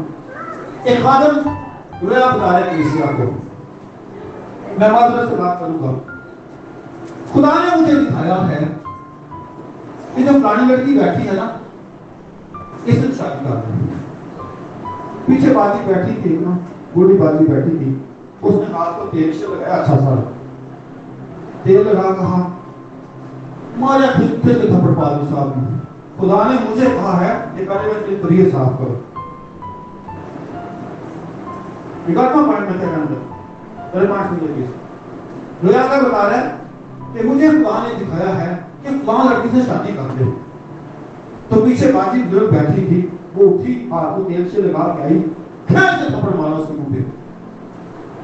एक खादम रोया बता रहे एशिया को मैं। मादर से बात करूँगा। खुदा ने मुझे दिखाया है कि जो पुरानी लड़की बैठी है ना इससे शादी कर पीछे बाजी बैठी थी, ना, बूढ़ी बाजी बैठी थी। उसने हाथ को तेल से लगाया अच्छा सा तेल लगा कहा मारे फिर फिर से थप्पड़ पा दी साहब ने। खुदा ने मुझे कहा है कि पहले मैं तेरे प्रिय साफ़ करो। पॉइंट में तेरे की का बता रहा है कि मुझे खुदा ने दिखाया है कि फलां लड़की से शादी कर तो पीछे बाजी बुज़ुर्ग बैठी थी, वो उठी, हाथ को तेल से लगा के आई खैर से थप्पड़ मारा उसके मुँह पे।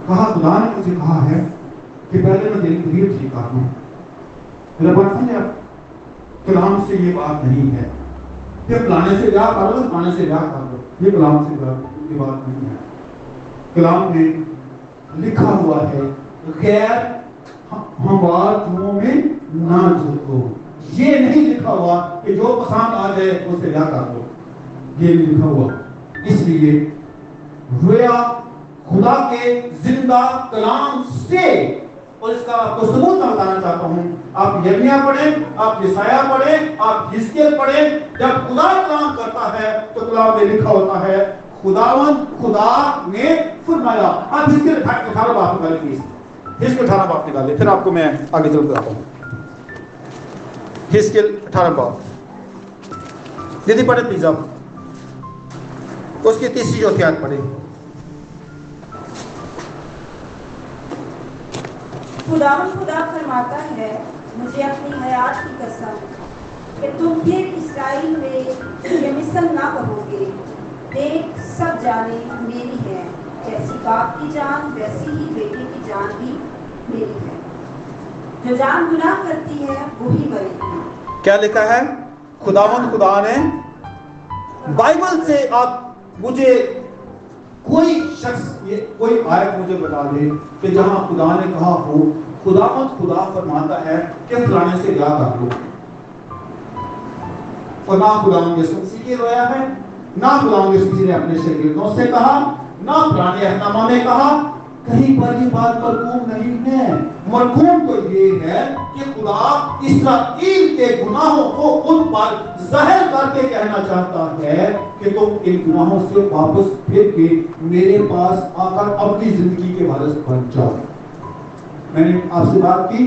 कहा, खुदा ने मुझे कहा है कि पहले मैं तेरी तबीयत ठीक कर समझे आप कलाम से ये बात नहीं है। कि फलाने से ब्याह कर लो, फलाने से ब्याह कर लो। ये कलाम से ये बात नहीं है। कलाम में लिखा हुआ है, गैर हमारे में ना झुको। ये नहीं लिखा हुआ कि जो पसंद आ जाए उससे ब्याह कर लो। ये नहीं लिखा हुआ। इसलिए रोया खुदा के ज़िंदा कलाम से और इसका आपको सबूत मैं बताना चाहता हूँ। आप यज्ञा पढ़े, आप यसाया पढ़े, आप हिस्केल पढ़े। जब खुदा कलाम करता है तो कलाम में लिखा होता है खुदावन खुदा ने फरमाया। आप हिस्केल अठारह बात निकाले हिस्केल अठारह बात निकाले फिर आपको मैं आगे चल बताता हूँ। हिस्केल अठारह बात। दीदी पढ़े प्लीज़ आप। उसकी तीसरी चौथी आयत पढ़े। खुदावन खुदा फरमाता है, मुझे अपनी हयात की कसम कि तुम फिर इसराइल में ये मिसल ना कहोगे। देख, सब जाने मेरी है। जैसी बाप की जान, वैसी ही बेटी की जान भी मेरी है। जो जान गुनाह करती है, वही मरेगी क्या लिखा है? खुदावन खुदा ने? बाइबल से आप मुझे कोई शख्स ये, कोई आयत मुझे बता दे कि जहाँ खुदा ने कहा हो, खुदा मत खुदा फरमाता है कि फलाने से ब्याह कर लो। और ना खुदा के रोया है, ना खुदा ने अपने शागिर्दों से कहा, ना पुराने अहनामा में कहा, कहीं पर ये बात मरकूम नहीं है। मरकूम तो ये है कि खुदा इसराइल के गुनाहों को उन पर ज़ाहिर करके कहना चाहता है कि तुम इन गुनाहों से वापस फिर के मेरे पास आकर अपनी ज़िंदगी के वारिस बन जाओ। मैंने आपसे बात की,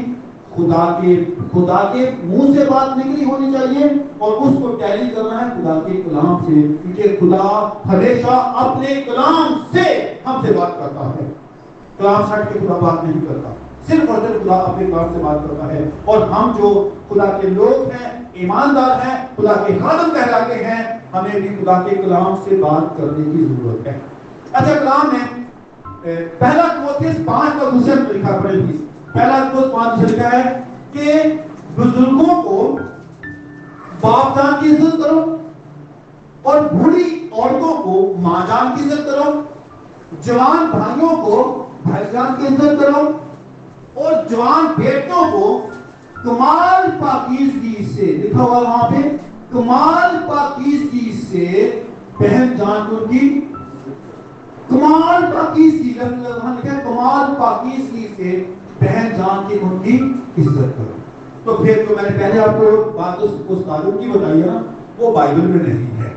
खुदा के खुदा के मुँह से बात निकली होनी चाहिए और उसको टैली करना है खुदा के कलाम से, क्योंकि खुदा हमेशा अपने कलाम से हमसे बात करता है। कलाम छाट के खुदा बात नहीं करता। सिर्फ़ और सिर्फ़ खुदा अपने कलाम से बात करता है। और हम जो खुदा के लोग हैं ईमानदार हैं, खुदा के खादम कहलाते हैं, हमें भी खुदा के कलाम से बात करने की ज़रूरत है। अच्छा कलाम में पहला कोथिस पाँच का दूसरे में लिखा पड़े पहला कोथ पाँच लिखा है कि बुज़ुर्गों को बाप जान की इज़्ज़त करो और बूढ़ी औरतों को माँ जान की इज़्ज़त करो, जवान भाइयों को भाईजान की इज़्ज़त करो और जवान बेटों को कमाल पाकिजगी से लिखा हुआ वहाँ पे कमाल पाकिजगी से बहन जान उनकी कमाल पाकिजगी वहाँ लिखा कमाल पाकिजगी से बहन जान की उनकी इज़्ज़त करो। तो फिर तो मैंने पहले आपको बात उस, कानून की बताई ना वो बाइबल में नहीं है।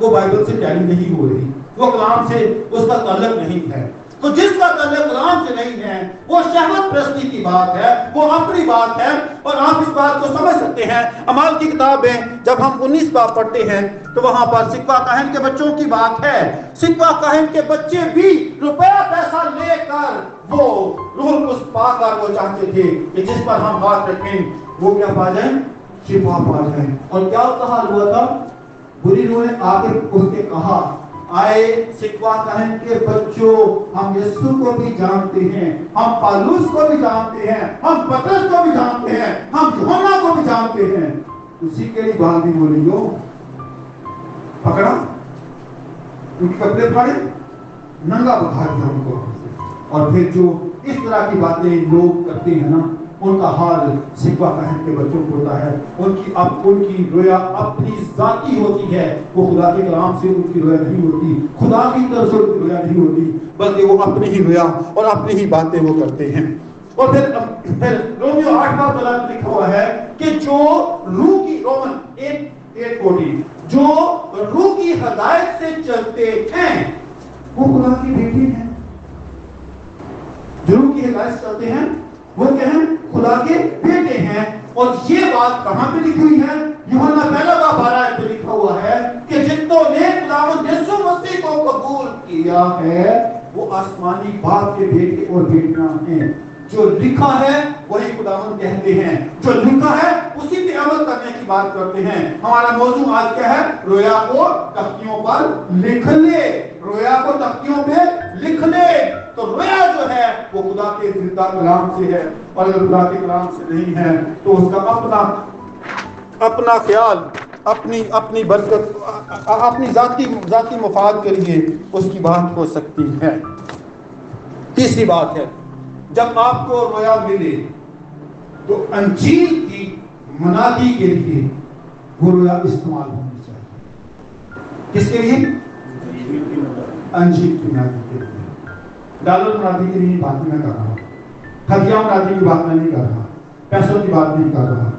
वो बाइबल से टैली नहीं हो रही वो कलाम से उसका तल्लक नहीं है। तो जिसका तल्लक कलाम से नहीं है, वो शहवत प्रस्ती की बात है, वो अपनी बात है, और आप इस बात को समझ सकते हैं। अमाल की किताब, जब हम 19 बात पढ़ते हैं तो वहाँ पर सिक्का कहन के बच्चों की बात है। सिक्का कहन के बच्चे भी रुपया पैसा लेकर वो रूह कुछ पाकर वो चाहते थे कि जिस पर हम बात रखें, वो क्या पा जाए? शिफा पा जाए। और क्या कहा हुआ था? बुरी रूह आके उसके कहा आए सिकवा कहन के बच्चों, हम यीशु को भी जानते हैं, हम पालूस को भी जानते हैं, हम पतरस को भी जानते हैं, हम यूहन्ना को भी जानते हैं। उसी के लिए बात भी बोली हो पकड़ा, उनके कपड़े फाड़े, नंगा बखा दिया उनको, और फिर जो इस तरह की बातें लोग करते हैं ना उनका हाल सिकवा कहन के बच्चों को होता है, उनकी अब उनकी रोया अपनी जाती होती है, वो खुदा के कलाम से उनकी रोया नहीं होती, खुदा की तरफ़ से उनकी रोया नहीं होती, बल्कि वो अपनी ही रोया और अपनी ही बातें वो करते हैं। और फिर फिर रोमियो आठ का तलाक लिखा हुआ है कि जो रूह की रोमन, एक एक कोटी, जो रूह की हदायत से चलते हैं, वो खुदा की बेटी है। जो रूह की हदायत से चलते हैं, वो क्या है? खुदा के बेटे हैं। और ये बात कहाँ पे लिखी हुई है? यूहन्ना पहला का बारह पे लिखा हुआ है कि जितनों ने खुदावंद यीशु मसीह को कबूल किया है, वो आसमानी बाप के बेटे और बेटियाँ हैं। जो लिखा है, वही खुदावन कहते हैं। जो लिखा है, उसी पे अमल करने की बात करते हैं। हमारा मौजूद आज क्या है? रोया को तख्तियों पर लिख ले। रोया को तख्तियों पे लिख ले तो रोया जो है, वो खुदा के ज़िंदा कलाम से है। और अगर खुदा के कलाम से नहीं है तो उसका अपना अपना ख्याल, अपनी अपनी बरकत अपनी जाती जाती मुफाद के लिए उसकी बात हो सकती है। तीसरी बात है, जब आपको रोया मिले तो अंजील की मनादी के लिए वो रोया इस्तेमाल होनी चाहिए। किसके लिए? अंजील की मनादी के लिए डॉलर मनादी के लिए बात मैं कर रहा हूँ। हथिया की बात मैं नहीं कर रहा। पैसों की बात नहीं कर रहा।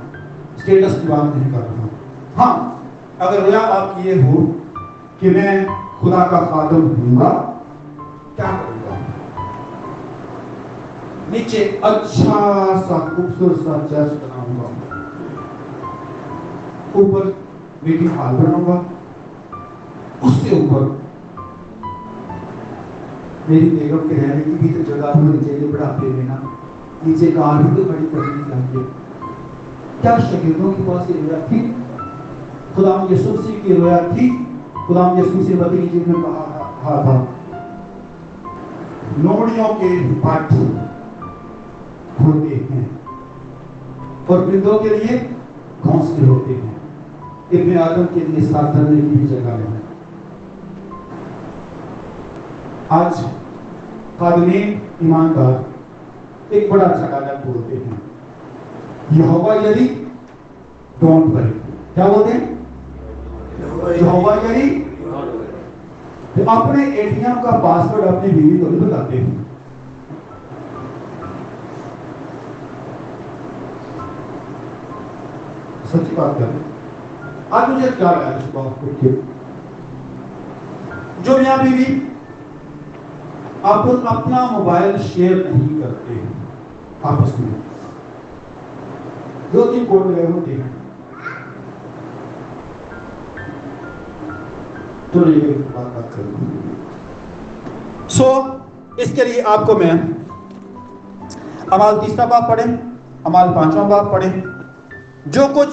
स्टेटस की बात नहीं कर रहा। हाँ अगर रोया आप ये हो कि मैं खुदा का खादम दूँगा, क्या करूँगा? नीचे अच्छा सा, खूबसूरत सा चर्च बनाऊँगा। ऊपर मीटिंग हॉल बनाऊँगा। उससे ऊपर मेरी बेगम के रहने की भी तो जगह होनी चाहिए बुढ़ापे में ना। नीचे कार भी तो बड़ी करनी चाहिए क्या शकीलों के पास ये रोया थी? खुदा यीशु मसीह की रोया थी? खुदा यीशु मसीह बदली जी ने कहा कहा था लोमड़ियों के पाठ होते हैं और वृद्धों के लिए घोंसले होते हैं। इब्न आदम के लिए साथ धरने की जगह है। आज कादने ईमानदार एक बड़ा अच्छा डायलॉग बोलते हैं। यहोवा यदि डोंट वरी, क्या बोलते हैं? यहोवा यदि तो अपने एटीएम का पासवर्ड अपनी बीवी को भी बताते हैं। सच्ची बात कर आज मुझे क्या लगा इस बात को जो मियाँ बीवी अपन अपना मोबाइल शेयर नहीं करते आपस में। दो तीन कोड लगे होते हैं तो ये बात बात करूँगा सो इसके लिए आपको मैं अमाल तीसरा बाप पढ़े, अमाल पांचवा बाप पढ़े। जो कुछ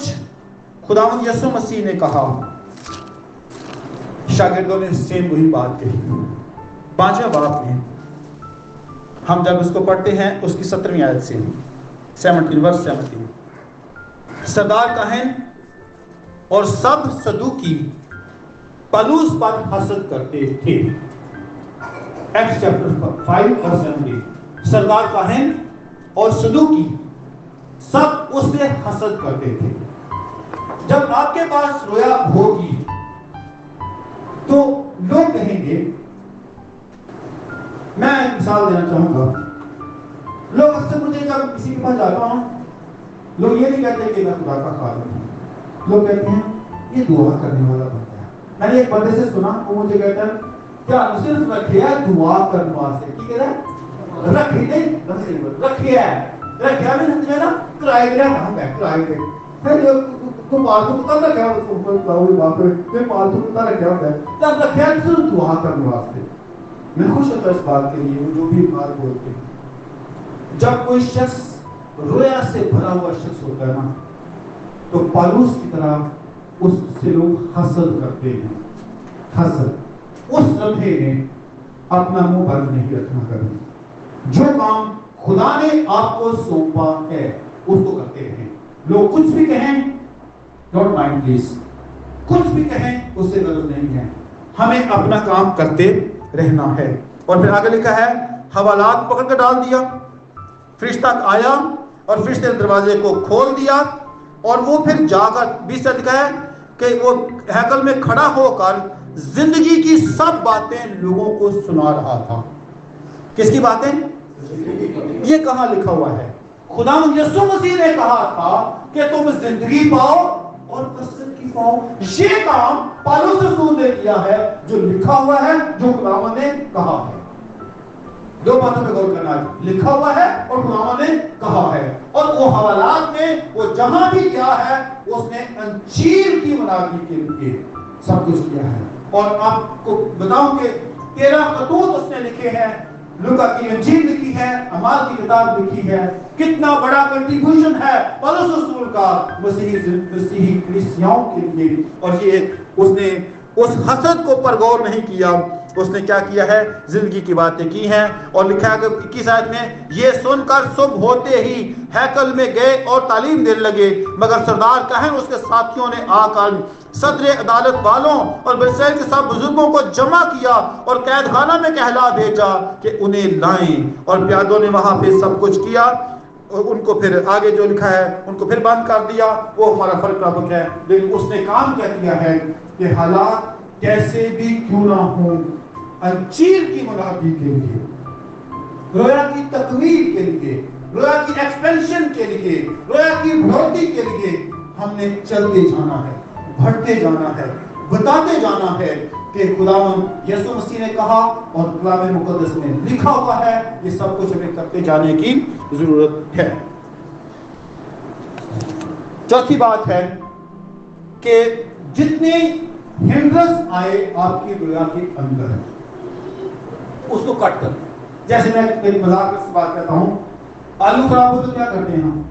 खुदावन यसु मसीह ने कहा, शागिर्दों ने सेम वही बात कही। पाँचवें बाप में हम जब उसको पढ़ते हैं, उसकी सत्रहवीं आयत से सेवनटीन वर्ष सेवनटीन सरदार कहन और सब सदु की पलूस पर हसद करते थे। एक्स चैप्टर फाइव और सेवनटीन सरदार कहन और सदुकी सब उससे हसद करते थे। जब आपके पास रोया होगी तो लोग कहेंगे मैं मिसाल देना चाहूँगा। लोग अक्सर मुझे जब किसी के पास जाता हूँ, लोग ये नहीं कहते कि मैं खुदा का खालिक हूँ। लोग कहते हैं, ये दुआ करने वाला बंदा है। मैंने एक बंदे से सुना, वो मुझे कहता है, क्या सिर्फ़ रखिया दुआ करने वास्ते? की कह रहा है रखी नहीं रखिया रखिया में समझे ना, किराए के हम है किराए के फिर तो पालतू कुत्ता रखा है उसको बाप रे फिर पालतू कुत्ता रखा है। तब रखिया सिर्फ़ दुआ करने वास्ते। मैं खुश होता इस बात के लिए, वो जो भी बात बोलते हैं। जब कोई शख्स रोया से भरा हुआ शख्स होता है ना तो पालूस की तरह उससे लोग हसद करते हैं। हसद उस लम्हे में अपना मुँह बंद नहीं रखना कभी। जो काम खुदा ने आपको सौंपा है, उसको करते हैं लोग कुछ भी कहें डोंट माइंड प्लीज़ कुछ भी कहें, उससे गलत नहीं है। हमें अपना काम करते रहना है। और फिर आगे लिखा है, हवालात पकड़ कर डाल दिया। फरिश्ता आया और फरिश्ते ने दरवाजे को खोल दिया और वो फिर जाकर, बीस लिखा है कि वो हैकल में खड़ा होकर ज़िंदगी की सब बातें लोगों को सुना रहा था। किसकी बातें? ये कहा लिखा हुआ है? खुदा यसु मसीह ने कहा था कि तुम ज़िंदगी पाओ और की ये काम पालूस रसूल ने किया है, जो लिखा हुआ है, जो खुदावन ने कहा है। दो बातों पे गौर करना लिखा हुआ है और खुदावन ने कहा है। और वो हवालात में वो जहाँ भी गया है, उसने अंजीर की मनागी के लिए सब कुछ किया है। और आपको बताऊँ कि तेरह खतूत उसने लिखे हैं। लुका की अंजील लिखी है, अमाल की किताब लिखी है। कितना बड़ा कंट्रीब्यूशन है, पौलुस रसूल का, मसीही मसीही के लिए। और ये उसने उस हसद को पर गौर नहीं किया। उसने क्या किया है? ज़िंदगी की बातें की हैं और लिखा है कि इक्कीस आयत में, ये सुनकर सुबह होते ही हैकल में गए और तालीम देने लगे, मगर सरदार कहन उसके साथियों ने आकर सदर अदालत वालों और बरसैल के सब बुज़ुर्गों को जमा किया और कैद खाना में कहला भेजा कि उन्हें लाएँ। और प्यादों ने वहाँ पे सब कुछ किया उनको फिर आगे जो लिखा है, उनको फिर बंद कर दिया। वो हमारा फ़र्क प्रापक है लेकिन उसने काम क्या किया है कि हालात कैसे भी क्यों ना हो। अंजीर की मुनादी के लिए रोया की तकमील के लिए रोया की एक्सपेंशन के लिए रोया की बढ़ोतरी के लिए हमने चलते जाना है, बढ़ते जाना है, बताते जाना है कि खुदावन यसु मसीह ने कहा और कलाम मुकद्दस में लिखा हुआ है, ये सब कुछ हमें करते जाने की ज़रूरत है। चौथी बात है कि जितने हिंड्रस आए आपकी दुनिया के अंदर उसको कट कर जैसे मैं मेरी मज़ाक से बात करता हूँ, आलू खराब हो तो क्या करते हैं हम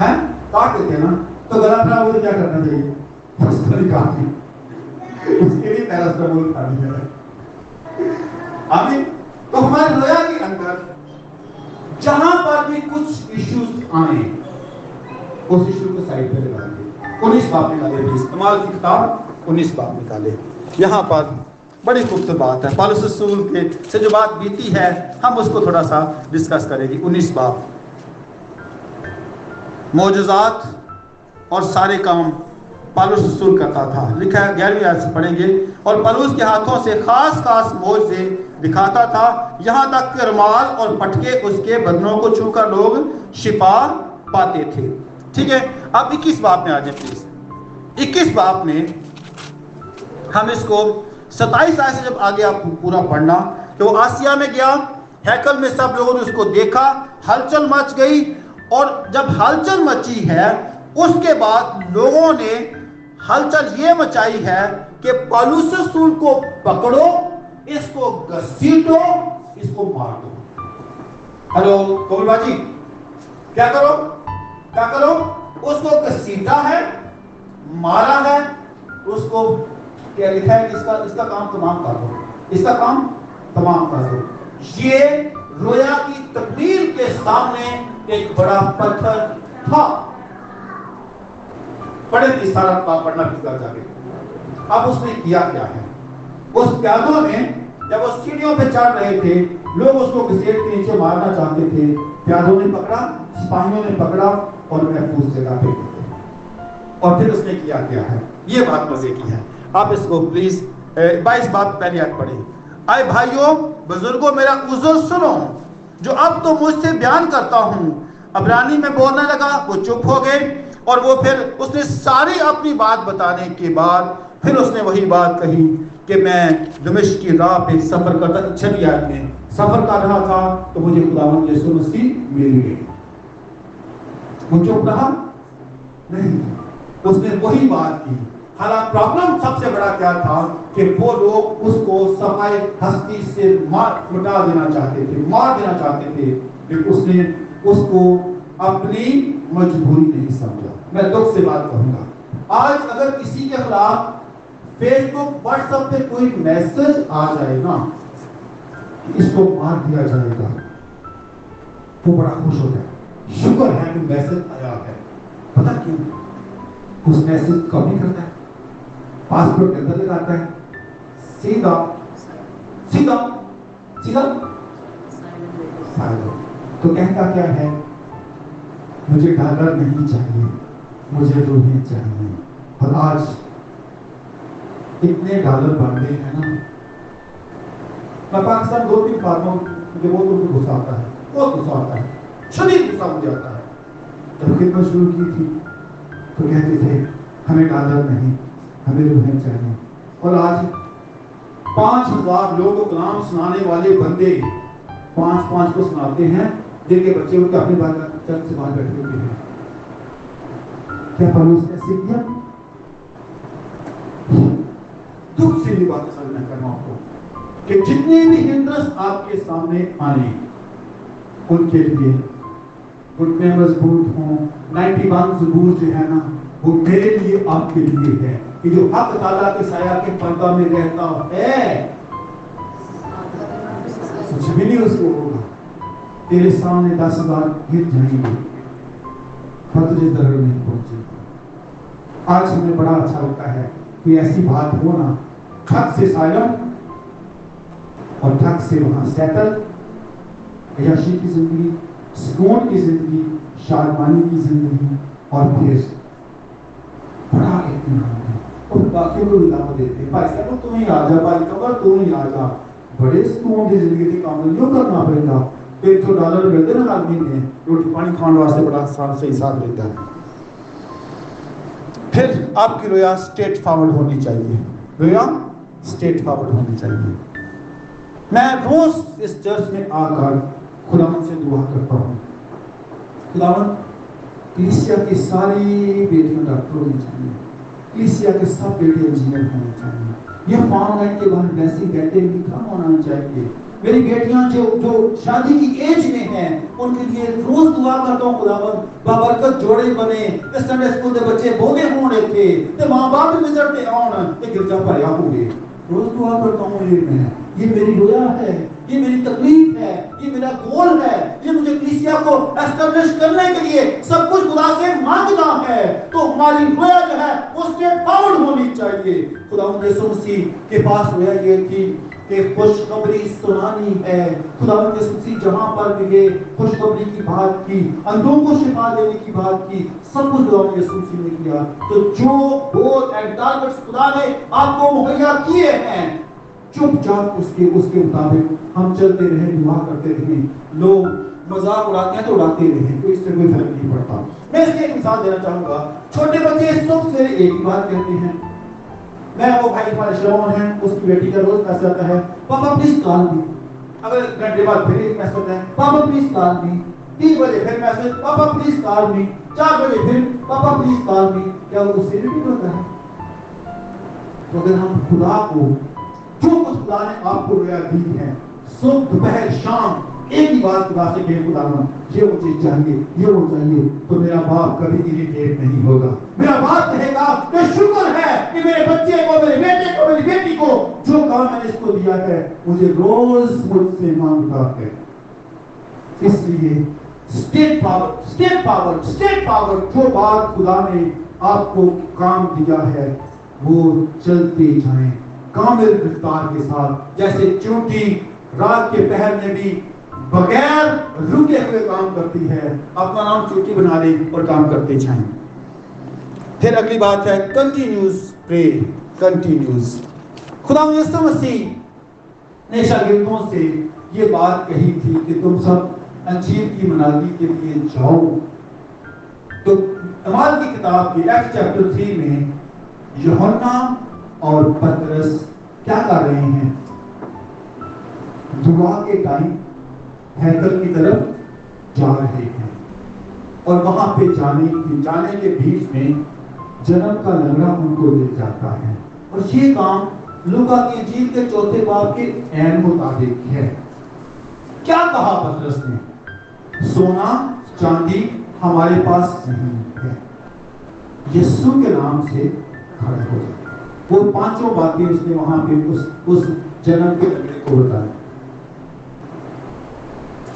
हैं? काट देते हैं ना? तो गला खराब हो तो क्या करना चाहिए? उसको निकाल उसके लिए पैरास्टामोल खानी है। आमीन? तो हमारे रोया के अंदर जहाँ पर भी कुछ इश्यूज़ आए, उस इश्यू को साइड पे लगा दे उन्नीस बाप निकाले, इस्तेमाल की किताब उन्नीस बाप निकाले। यहाँ पर बड़ी खूबसूरत बात है। पालस रसूल के से जो बात बीती है, हम उसको थोड़ा सा डिस्कस करेंगे। उन्नीस बाप। मौजूदात और सारे काम पालूस रसूल करता था लिखा है, ग्यारहवीं आयत से पढ़ेंगे। और पालूस के हाथों से खास खास मोजे दिखाता था, यहाँ तक कि रुमाल और पटके उसके बदनों को छूकर लोग शिफा पाते थे। ठीक है, अब 21 बाप में आ जाए प्लीज़ 21 बाप में हम इसको सताइस आय से जब आगे आप पूरा पढ़ना तो वो आसिया में गया, हैकल में सब लोगों ने उसको देखा, हलचल मच गई, और जब हलचल मची है, उसके बाद लोगों ने हलचल ये मचाई है कि पलूस को पकड़ो, इसको घसीटो, इसको मार दो। हेलो कोमलबाजी क्या करो? क्या करो? उसको घसीटा है, मारा है, उसको क्या लिखा है इसका इसका काम तमाम कर दो। इसका काम तमाम कर दो। ये रोया की तकदीर के सामने एक बड़ा पत्थर था। पढ़े सारा पढ़ना भी कर जाके। अब उसने किया क्या है? उस प्यादों ने जब वो सीढ़ियों पे चढ़ रहे थे, लोग उसको घसीट के नीचे मारना चाहते थे। प्यादों ने पकड़ा, सिपाहियों ने पकड़ा और महफूज जगह पे और फिर उसने किया क्या है? ये बात मज़े की है। आप इसको प्लीज़ बाईस बात पहले याद पढ़े आए भाइयों, बुज़ुर्गों, मेरा उजुर सुनो। जो अब तो मुझसे बयान करता हूँ अबरानी में बोलने लगा, वो चुप हो गए और वो फिर उसने सारी अपनी बात बताने के बाद फिर उसने वही बात कही कि मैं दमिश की राह पे सफ़र करता, छठी आयत में सफ़र कर रहा था तो मुझे खुदावन यीशु मसीह मिल गए। वो चुप रहा? नहीं। उसने वही बात की। हालाँकि प्रॉब्लम सबसे बड़ा क्या था कि वो लोग उसको सफ़ाई हस्ती से मार मिटा देना चाहते थे, मार देना चाहते थे, लेकिन उसने उसको अपनी मजबूरी नहीं समझा। मैं दुख से बात कहूँगा। आज अगर किसी के खिलाफ फेसबुक व्हाट्सएप पे कोई मैसेज आ जाए ना इसको मार दिया जाएगा, वो बड़ा खुश है शुक्र है कि मैसेज आया है। पता क्यों? उस मैसेज को नहीं करता है। पासपोर्ट के अंदर लगाता है। सीधा सीधा सीधा। तो कहता क्या है? मुझे डॉलर नहीं चाहिए, मुझे रूहें चाहिए। और आज इतने डॉलर बन गए हैं ना। मैं पाकिस्तान दो तीन फार्मों मुझे वो तो गुस्सा आता है बहुत गुस्सा आता है शरीर गुस्सा मुझे आता है। जब खिदमत शुरू की थी तो कहते थे, हमें डॉलर नहीं। हमें रूहें चाहिए। और आज पाँच हज़ार लोग को नाम सुनाने वाले बंदे पाँच पाँच को सुनाते हैं, जिनके बच्चे उनके अपनी चर्च से बाहर बैठे हुए हैं। क्या ने सीख दिया दुख से भी बात समझना करना आपको, कि जितने भी हिंद्रस आपके सामने आने, उनके लिए मज़बूत हों 91 जबूर जो है ना, वो मेरे लिए आपके लिए है। कि जो हक ताला के साया के पर्दा में रहता है, कुछ भी नहीं उसको होगा। तेरे सामने दस हज़ार गिर जाएँगे तुझे दर्द नहीं पहुंचेगा आज हमें बड़ा अच्छा लगता है कि ऐसी बात हो ना ठक से सायम और ठक से वहाँ सैतल, यशी की ज़िंदगी सुकून की ज़िंदगी शादमानी की ज़िंदगी और फिर बड़ा इत्मीनान है और बाकी को इलाम देते हैं भाई साहब तू ही आ जा भाई कमर तू ही आ जा बड़े सुकून की ज़िंदगी की काम नहीं करना पड़ेगा एक सौ डॉलर मिलते ना आदमी ने रोटी पानी खाने वास्ते बड़ा आसान सही साथ लेता है फिर आपकी रोया स्टेट फॉरवर्ड होनी चाहिए। रोया स्टेट फॉरवर्ड होनी चाहिए। मैं रोज इस चर्च में आकर खुदावन से दुआ करता हूँ। खुदावन कलिसिया की सारी बेटियाँ डॉक्टर होनी चाहिए। इक्कीसिया के सब बेटे इंजीनियर होने चाहिए ये फॉर्म लाइन के बाहर वैसी बेटे भी कम होना चाहिए मेरी बेटियाँ जो जो शादी की एज में हैं, उनके लिए रोज दुआ करता हूँ खुदावर बाबरकत जोड़े बने। इस संडे स्कूल के बच्चे बोले होने थे ते मां-बाप भी विजट ते आउण ते गिरजा भरया होंगे रोज दुआ करता हूँ ये मैं ये मेरी रोया है। ये मेरी तकलीफ़ है, ये मेरा गोल है, ये मुझे कलिसिया को एस्टेब्लिश करने के लिए सब कुछ खुदा से मांगना है। तो हमारी रोया जो है, उसके पाउंड होनी चाहिए। खुदा मसीह के पास रोया ये थी कि खुशखबरी सुनानी है। खुदावंद यीशु मसीह जहाँ पर गए खुशखबरी की बात की, अंधों को शिफा देने की बात की, सब कुछ खुदावंद यीशु मसीह ने किया। तो जो बोल एंड टारगेट्स खुदा ने आपको मुहैया किए हैं चुपचाप उसके उसके मुताबिक हम चलते रहे, दुआ करते रहे। लोग मज़ाक उड़ाते हैं तो उड़ाते रहे तो इससे कोई फ़र्क नहीं पड़ता। मैं इसकी एक मिसाल देना चाहूँगा, छोटे बच्चे सुख से एक बात कहते हैं। मैं वो भाई हमारे श्रवण है, उसकी बेटी का रोज मैसेज आता है, पापा प्लीज़ कॉल मी अगर घंटे बाद फिर एक मैसेज आता है, पापा प्लीज़ कॉल मी तीन बजे फिर मैसेज पापा प्लीज़ कॉल मी चार बजे फिर, पापा प्लीज़ कॉल मी क्या वो उससे रिपीट होता है? तो अगर हम खुदा को जो कुछ खुदा ने आपको रोया दी है। सुबह, दोपहर, शाम, एक ही बात खुदा से कहे, खुदा ये मुझे चाहिए, ये वो चाहिए तो मेरा बाप कभी इरिटेट नहीं होगा। मेरा बाप कहेगा कि शुक्र है कि मेरे बच्चे को, मेरे बेटे को, मेरी बेटी को, जो काम मैंने इसको दिया है, मुझे रोज मुझसे माँगता है। इसलिए state power state power state power जो बात खुदा ने आपको काम दिया है, वो चलते जाएँ। कामिल गिरफ़्तार के साथ, जैसे चूंटी रात के पहर में भी बगैर रुके हुए काम करती है। अपना नाम चूंटी बना ले और काम करते जाए। फिर अगली बात है कंटिन्यूस प्रे कंटिन्यूस खुदा मसीह ने शागिर्दों से ये बात कही थी कि तुम सब अंजीर की मनाली के लिए जाओ। तो अमाल की किताब के एक्ट चैप्टर थ्री में यूहन्ना और पतरस क्या कर रहे हैं? दुआ के टाइम हैकल की तरफ़ जा रहे हैं और वहाँ पे जाने जाने के बीच में जन्म का लंगड़ा उनको ले जाता है। और ये काम लुका की जीत के चौथे बाप के एन मुताबिक है। क्या कहा पतरस ने? सोना, चांदी हमारे पास नहीं है। यीशु के नाम से खड़े हो जाए वो पाँचों बातें उसने वहाँ पे उस उस जन्म के लंगड़े को बताया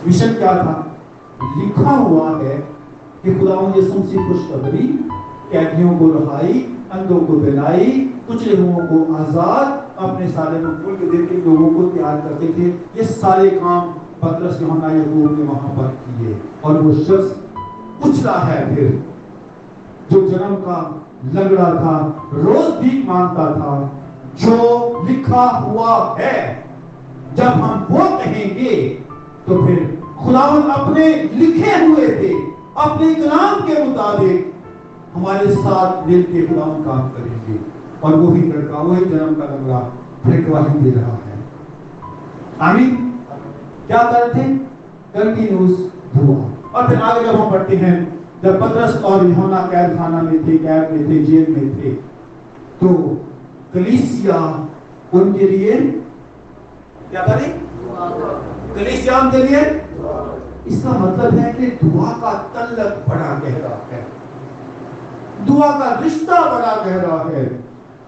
मिशन क्या था? लिखा हुआ है कि खुदावन यीशु मसीह खुशखबरी कैदियों को रहाई अंधों को बिलाई, कुचले हुओं को आज़ाद, अपने सारे मकबूल के दिन के लोगों को तैयार करते थे। ये सारे काम पतरस, यूहन्ना, याकूब ने वहाँ पर किए। और वो शख्स कुचला है फिर। जो जन्म का लगड़ा था, रोज भी माँगता था। जो लिखा हुआ है, जब हम वो कहेंगे तो फिर खुदावन अपने लिखे हुए थे, अपने कलाम के मुताबिक हमारे साथ मिल के खुदावन काम करेंगे। और वही लड़का, वही जन्म का लड़का फिर गवाही दे रहा है। आमीन। क्या करते कंटिन्यूस और फिर आगे जब हम पढ़ते हैं जब पतरस और यूहन्ना कैद खाना में थे, कैद में थे, जेल में थे तो कलीसिया उनके लिए क्या बने? कलीसिया उनके लिए? इसका मतलब है कि दुआ का तल्लक बड़ा गहरा है। दुआ का रिश्ता बड़ा गहरा है।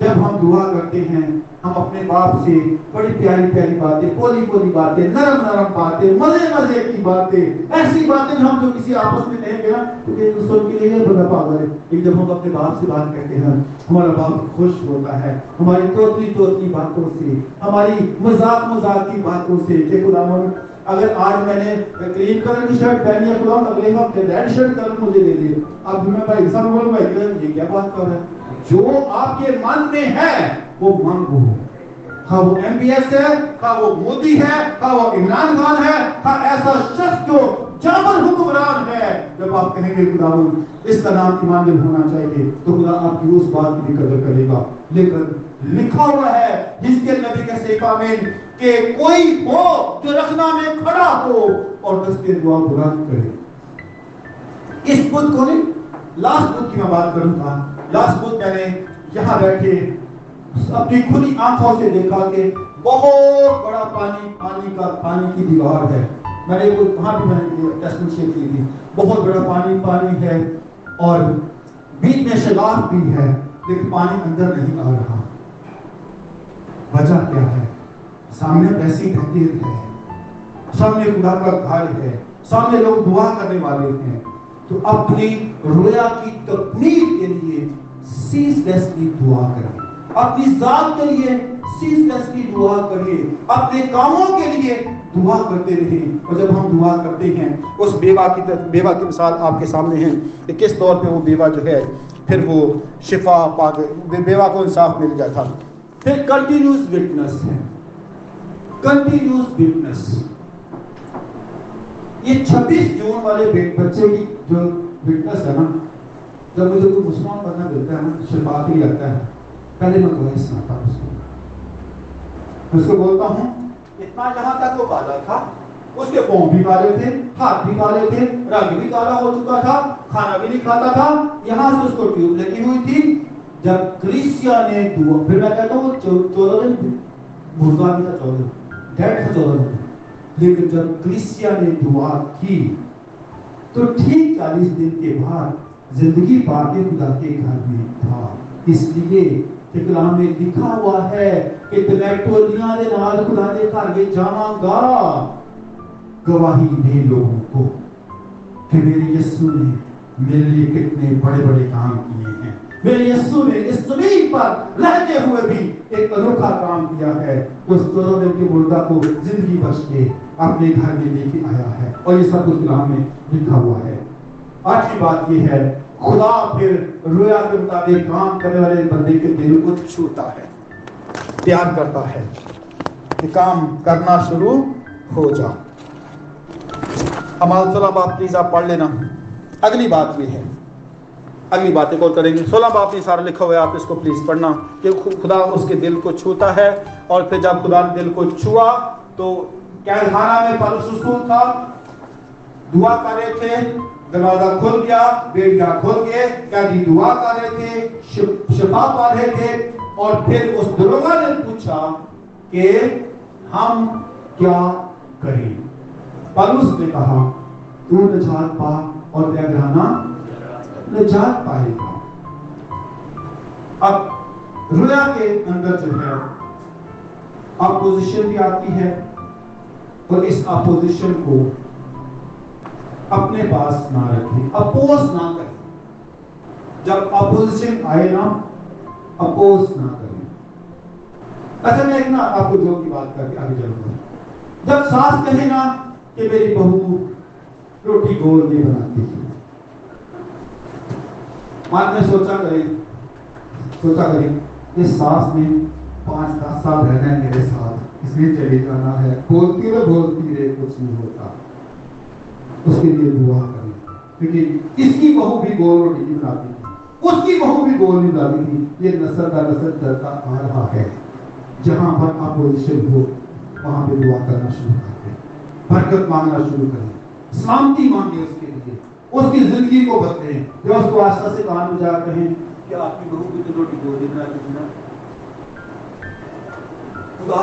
जब हम दुआ करते हैं, हम अपने बाप से बड़ी प्यारी प्यारी बातें, बोली बोली बातें, नरम नरम बातें, मज़े मज़े की बातें, ऐसी बातें हम जो किसी आपस में कहेंगे ना तो एक दूसरे के लिए बड़ा पागल है। लेकिन जब हम अपने बाप से बात करते हैं, हमारा बाप खुश होता है, हमारी तोतली तोतली बातों से, हमारी मज़ाक मज़ाक की बातों से खुदावन अगर आज मैंने क्रीम कलर की शर्ट पहनी है अगले हफ़्ते रेड शर्ट कलर मुझे दे दे। अब मैं भाई साहब बोलूँगा ये क्या बात कर रहे हैं? जो आपके मन में है, वो मांगो। हाँ वो एमपीएस है हाँ वो मोदी है हाँ वो इमरान खान है हाँ ऐसा शख्स जो जामल हुक्मरान है। जब आप कहेंगे खुदावन इसका नाम ईमानदार होना चाहिए तो खुदा आपकी उस बात की भी कदर करेगा। लेकिन लिखा हुआ है जिसके नबी के सेफा में कि कोई हो जो रखना में खड़ा हो और उसके दुआ बुलंद करे। इस बुद्ध को नहीं, लास्ट बुद्ध की मैं बात करूँगा। लास्ट बुद्ध मैंने यहाँ बैठे अपनी खुली आँखों से देखा कि बहुत बड़ा पानी पानी का, पानी की दीवार है। मैंने वो वहाँ भी मैंने टेस्टिंग शेयर की थी। बहुत बड़ा पानी पानी है और बीच में शगाफ भी है, लेकिन पानी अंदर नहीं आ रहा। वजह क्या है? सामने वैसी तकदीर है। सामने खुदा का घर है। सामने लोग दुआ करने वाले हैं। तो अपनी रोया की तकमील के लिए सीजलेसली दुआ करें। अपनी जात के लिए सीजलेसली दुआ करिए। अपने कामों के लिए दुआ करते रहे और जब हम दुआ करते हैं, उस बेवा की बेवा की मिसाल आपके सामने है कि किस तौर पे वो बेवा जो है, फिर वो शिफा पा बेवा को इंसाफ मिल गया था। फिर कंटिन्यूस विटनेस है। कंटिन्यूस विटनेस ये 26 जून वाले बच्चे की जो विटनेस है ना जब मुझे कोई मुसलमान बनना मिलता है ना तो शर्मात ही लगता है। पहले मैं गवाही सुनाता हूँ उसको उसको बोलता हूँ, इतना जहाँ तक वो काला था, उसके पाँव भी काले थे, हाथ भी काले थे, रंग भी काला हो चुका था, खाना भी नहीं खाता था, यहाँ से उसको ट्यूब लगी हुई थी। जब क्रिसिया ने दुआ, फिर मैं कहता हूँ चौदह दिन मुर्गा भी था चौदह डेढ़ था चौदह दिन लेकिन जब क्रिसिया ने दुआ की तो ठीक चालीस दिन के बाद ज़िंदगी पाके खुदा के घर में था। इसलिए कलाम में लिखा हुआ है कि टोलियाँ दे नाल खुदा दे घर में जावांगा। गवाही दे लोगों को कि मेरे यीशु ने मेरे लिए कितने बड़े बड़े काम किए हैं। मेरे यीशु ने इस ज़मीन पर रहते हुए भी एक अनोखा काम किया है। उस चौदह दिन के मुर्दा को ज़िंदगी बख्श के अपने घर में लेके आया है और ये सब उस कलाम में लिखा हुआ है। आठवीं बात ये है खुदा फिर रोया के मुताबिक काम करने वाले बंदे के दिल को छूता है, प्यार करता है कि काम करना शुरू हो जा हमारा बात प्लीज़ आप पढ़ लेना। अगली बात भी है। अगली बात और करेंगे। सोलह बाप में सारा लिखा हुआ है, आप इसको प्लीज़ पढ़ना। कि खुदा उसके दिल को छूता है और फिर जब खुदा ने दिल को छुआ तो कैदखाना में पलुस था, दुआ कर रहे थे दरवाज़ा खुल गया बेटिया खुल गए, कैदी दुआ कर रहे थे शफा पा रहे थे, और फिर उस दरोगा ने पूछा कि हम क्या करें? पलुस ने कहा, तू नजात पा और त्यागराना नजात पाएगा. अब रुया के अंदर जो है अपोजिशन भी आती है, और इस अपोजिशन को अपने पास ना रखें, अपोज ना करें। जब अपोजिशन आए ना, अपोज ना करें। अच्छा मैं ना आपको जो की बात करके आगे चलूँगा। जब सास कहे ना कि मेरी बहू रोटी गोल नहीं बनाती। मान में सोचा करे सोचा करे ये सास में पाँच दस साल रहना है मेरे साथ। इसलिए चले जाना है। बोलती रहे बोलती रहे, कुछ नहीं होता। उसके लिए दुआ करें। क्योंकि इसकी बहू भी गोल रोटी नहीं बनाती थी। उसकी बहू भी गोल नहीं बनाती थी। ये नस्ल का नस्ल चलता आ रहा है। जहाँ पर अपोजिशन हो, वहाँ पे दुआ करना शुरू करें बरकत मांगना शुरू करें। शांति मांगे उसके लिए। उसकी ज़िंदगी को बदले। जो उसको आस्था से कान बजा कहें कि आपकी बहू की तो रोटी गोल नहीं बनाती थी ना। खुदा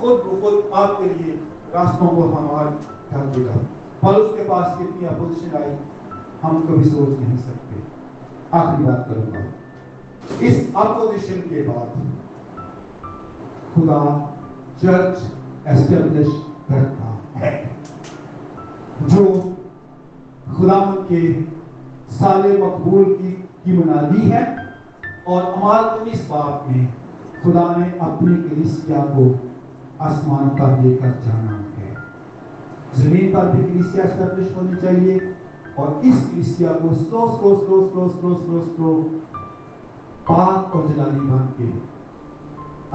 खुद आपके लिए रास्तों को हमार कर देगा पलुस के पास कितनी अपोजिशन आई, हम कभी सोच नहीं सकते। आखिरी बात करूँगा। इस अपोजिशन के बाद खुदा चर्च एस्टेब्लिश करता है। जो खुदा के साले मकबूल की की बुनियादी है और अमाल उन्नीस बाप में खुदा ने अपनी कलिसिया को आसमान पर लेकर जाना। ज़मीन पर भी कलीसिया एस्टेब्लिश होनी चाहिए और इस कलीसिया को slow slow slow slow slow slow slow पाक और जलाली बन के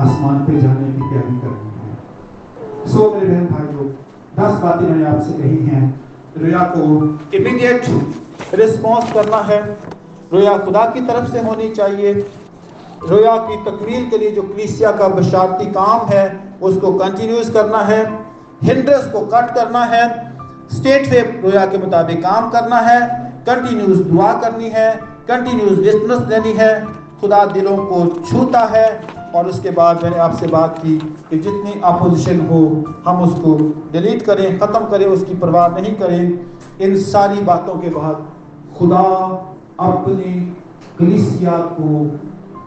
आसमान पे जाने की तैयारी करनी है। सो मेरे बहन भाइयों, दस बातें मैंने आपसे कही हैं। रोया को इमीडिएट रिस्पॉन्स करना है। रोया खुदा की तरफ़ से होनी चाहिए। रोया की तकमील के लिए जो कलीसिया का बशारती काम है, उसको कंटिन्यूस करना है। हिंड्रेस को कट करना है स्टेट वे रोया के मुताबिक काम करना है कंटिन्यूस दुआ करनी है कंटिन्यूस विटनेस देनी है, खुदा दिलों को छूता है, और उसके बाद मैंने आपसे बात की कि जितनी अपोजिशन हो, हम उसको डिलीट करें, ख़त्म करें, उसकी परवाह नहीं करें। इन सारी बातों के बाद खुदा अपनी कलिसिया को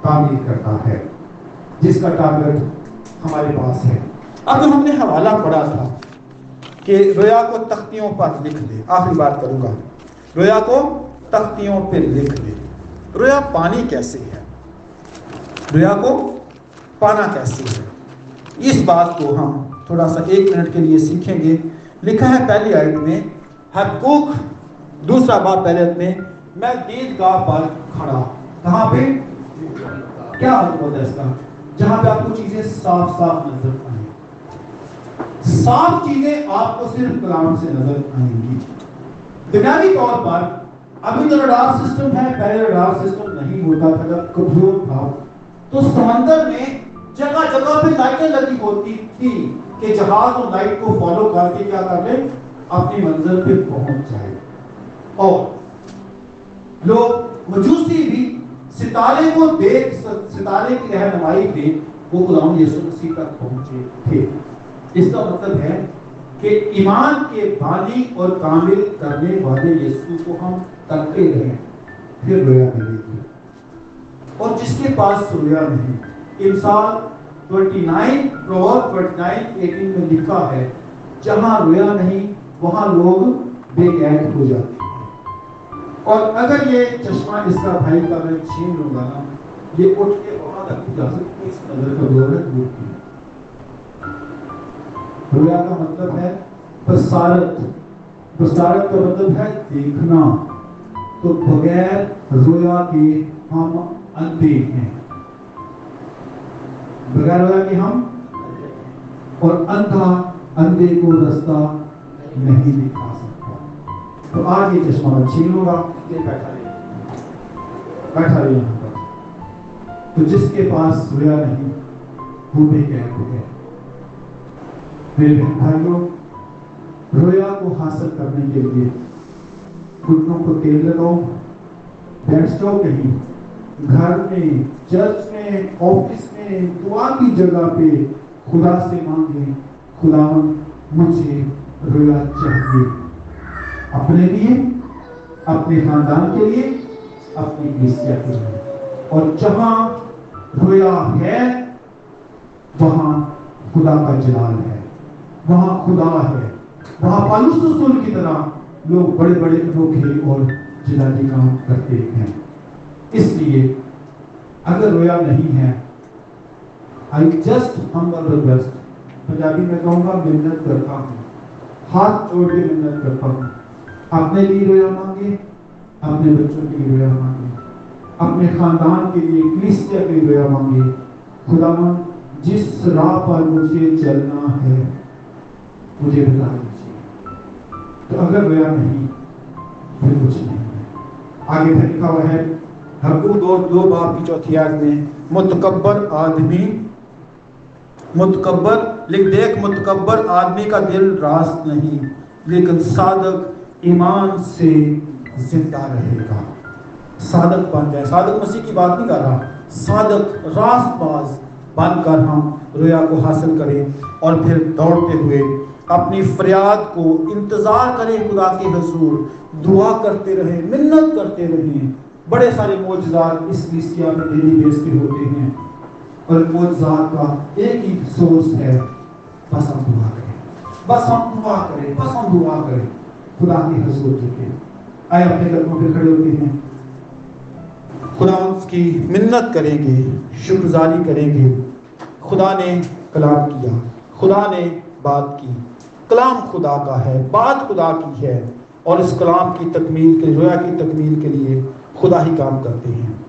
तामीर करता है, जिसका टारगेट हमारे पास है। अब हमने हवाला पढ़ा था कि रोया को तख्तियों पर लिख ले आखिरी बात करूँगा। रोया को तख्तियों पर लिख ले रोया पानी कैसे है? रोया को पाना कैसे है? इस बात को हम थोड़ा सा एक मिनट के लिए सीखेंगे। लिखा है पहली आयत में हकूक दूसरा बात पहले में, मैं दीद गाह पर खड़ा। कहाँ पे? क्या मतलब है इसका। जहाँ पे आपको चीज़ें साफ़ साफ़ नज़र आए साफ़ चीज़ें आपको सिर्फ़ कलाम से नज़र आएँगी। बुनियादी तौर पर, अभी तो रडार सिस्टम है, पहले रडार सिस्टम नहीं होता था जब कमज़ोर था। तो समंदर में जगह जगह पे लाइटें लगी होती थी कि जहाज़ और लाइट को फॉलो करके क्या कर अपनी मंजिल पे पहुँच जाए। और लोग मजूसी भी सितारे को देख, सितारे की रहनुमाई पे वो गुलाम यीशु मसीह तक पहुँचे थे। इसका मतलब है कि ईमान के बानी और कामिल करने वाले यीशु को हम तकते रहे फिर रोया मिलेगी। और जिसके पास रोया नहीं इंसान 29 प्रोवर्ब 29 18 में लिखा है, जहाँ रोया नहीं, वहाँ लोग बेगैर हो जाते हैं। और अगर ये चश्मा इसका भाई का मैं छीन लूँगा ना, ये उठ के बहुत तक जा सकती इस नज़र का दौर दूर की। रोया का मतलब है प्रसारत प्रसारत का मतलब है देखना। तो बगैर रोया के हम अंधे हैं। बगैर रोया के हम और अंधा अंधे को रास्ता नहीं दिखा सकता। तो आज ये चश्मा छीन होगा ये बैठा रही बैठा रहे तो जिसके पास रोया नहीं वो बेगैर हो गया। मेरे भाइयों, रोया को हासिल करने के लिए घुटनों को तेल लगाओ बैठ जाओ कहीं घर में, चर्च में, ऑफ़िस में, दुआ की जगह पे खुदा से मांगे खुदा मुझे रोया चाहिए। अपने लिए, अपने खानदान के लिए, अपनी कलिसिया के लिए। और जहाँ रोया है, वहाँ खुदा का जलाल है। वहाँ खुदा है। वहाँ पालूस रसूल की तरह लोग बड़े बड़े अनोखे और जिलानी काम करते हैं। इसलिए अगर रोया नहीं है I just humble request Punjabi में कहूँगा, मिन्नत करता हूँ। हाथ जोड़ के मिन्नत करता हूँ। अपने लिए रोया मांगे, अपने बच्चों के लिए रोया मांगे। अपने खानदान के लिए क्रिस्टिया के लिए रोया मांगे। खुदा जिस राह पर मुझे चलना है मुझे बता दीजिए तो अगर रोया नहीं, फिर कुछ नहीं आगे फिर लिखा हुआ है, हकूक दो दो बाप की चौथी आयत में, मुतकब्बर आदमी, मुतकब्बर, लिख देख, मुतकब्बर आदमी का दिल रास्त नहीं, लेकिन साधक ईमान से ज़िंदा रहेगा। साधक बन जाए। साधक मसीह की बात नहीं कर रहा। साधक रास्तबाज बनकर हम रोया को हासिल करें और फिर दौड़ते हुए अपनी फरियाद को इंतज़ार करें खुदा के हजूर, दुआ करते रहे, मिन्नत करते रहे। बड़े सारे मौजदात इस कलिसिया में डेली बेस पे होते हैं। और मौजदात का एक ही सोर्स है, बस हम दुआ करें। बस हम दुआ करें, बस हम दुआ करें। खुदा के हजूर के। आए अपने कदमों पे खड़े होते हैं। खुदा की मिन्नत करेंगे, शुक्रगुजारी करेंगे। खुदा ने कलाम किया, खुदा ने बात की। कलाम खुदा का है, बात खुदा की है और इस कलाम की तकमील के, रोया की तकमील के लिए खुदा ही काम करते हैं।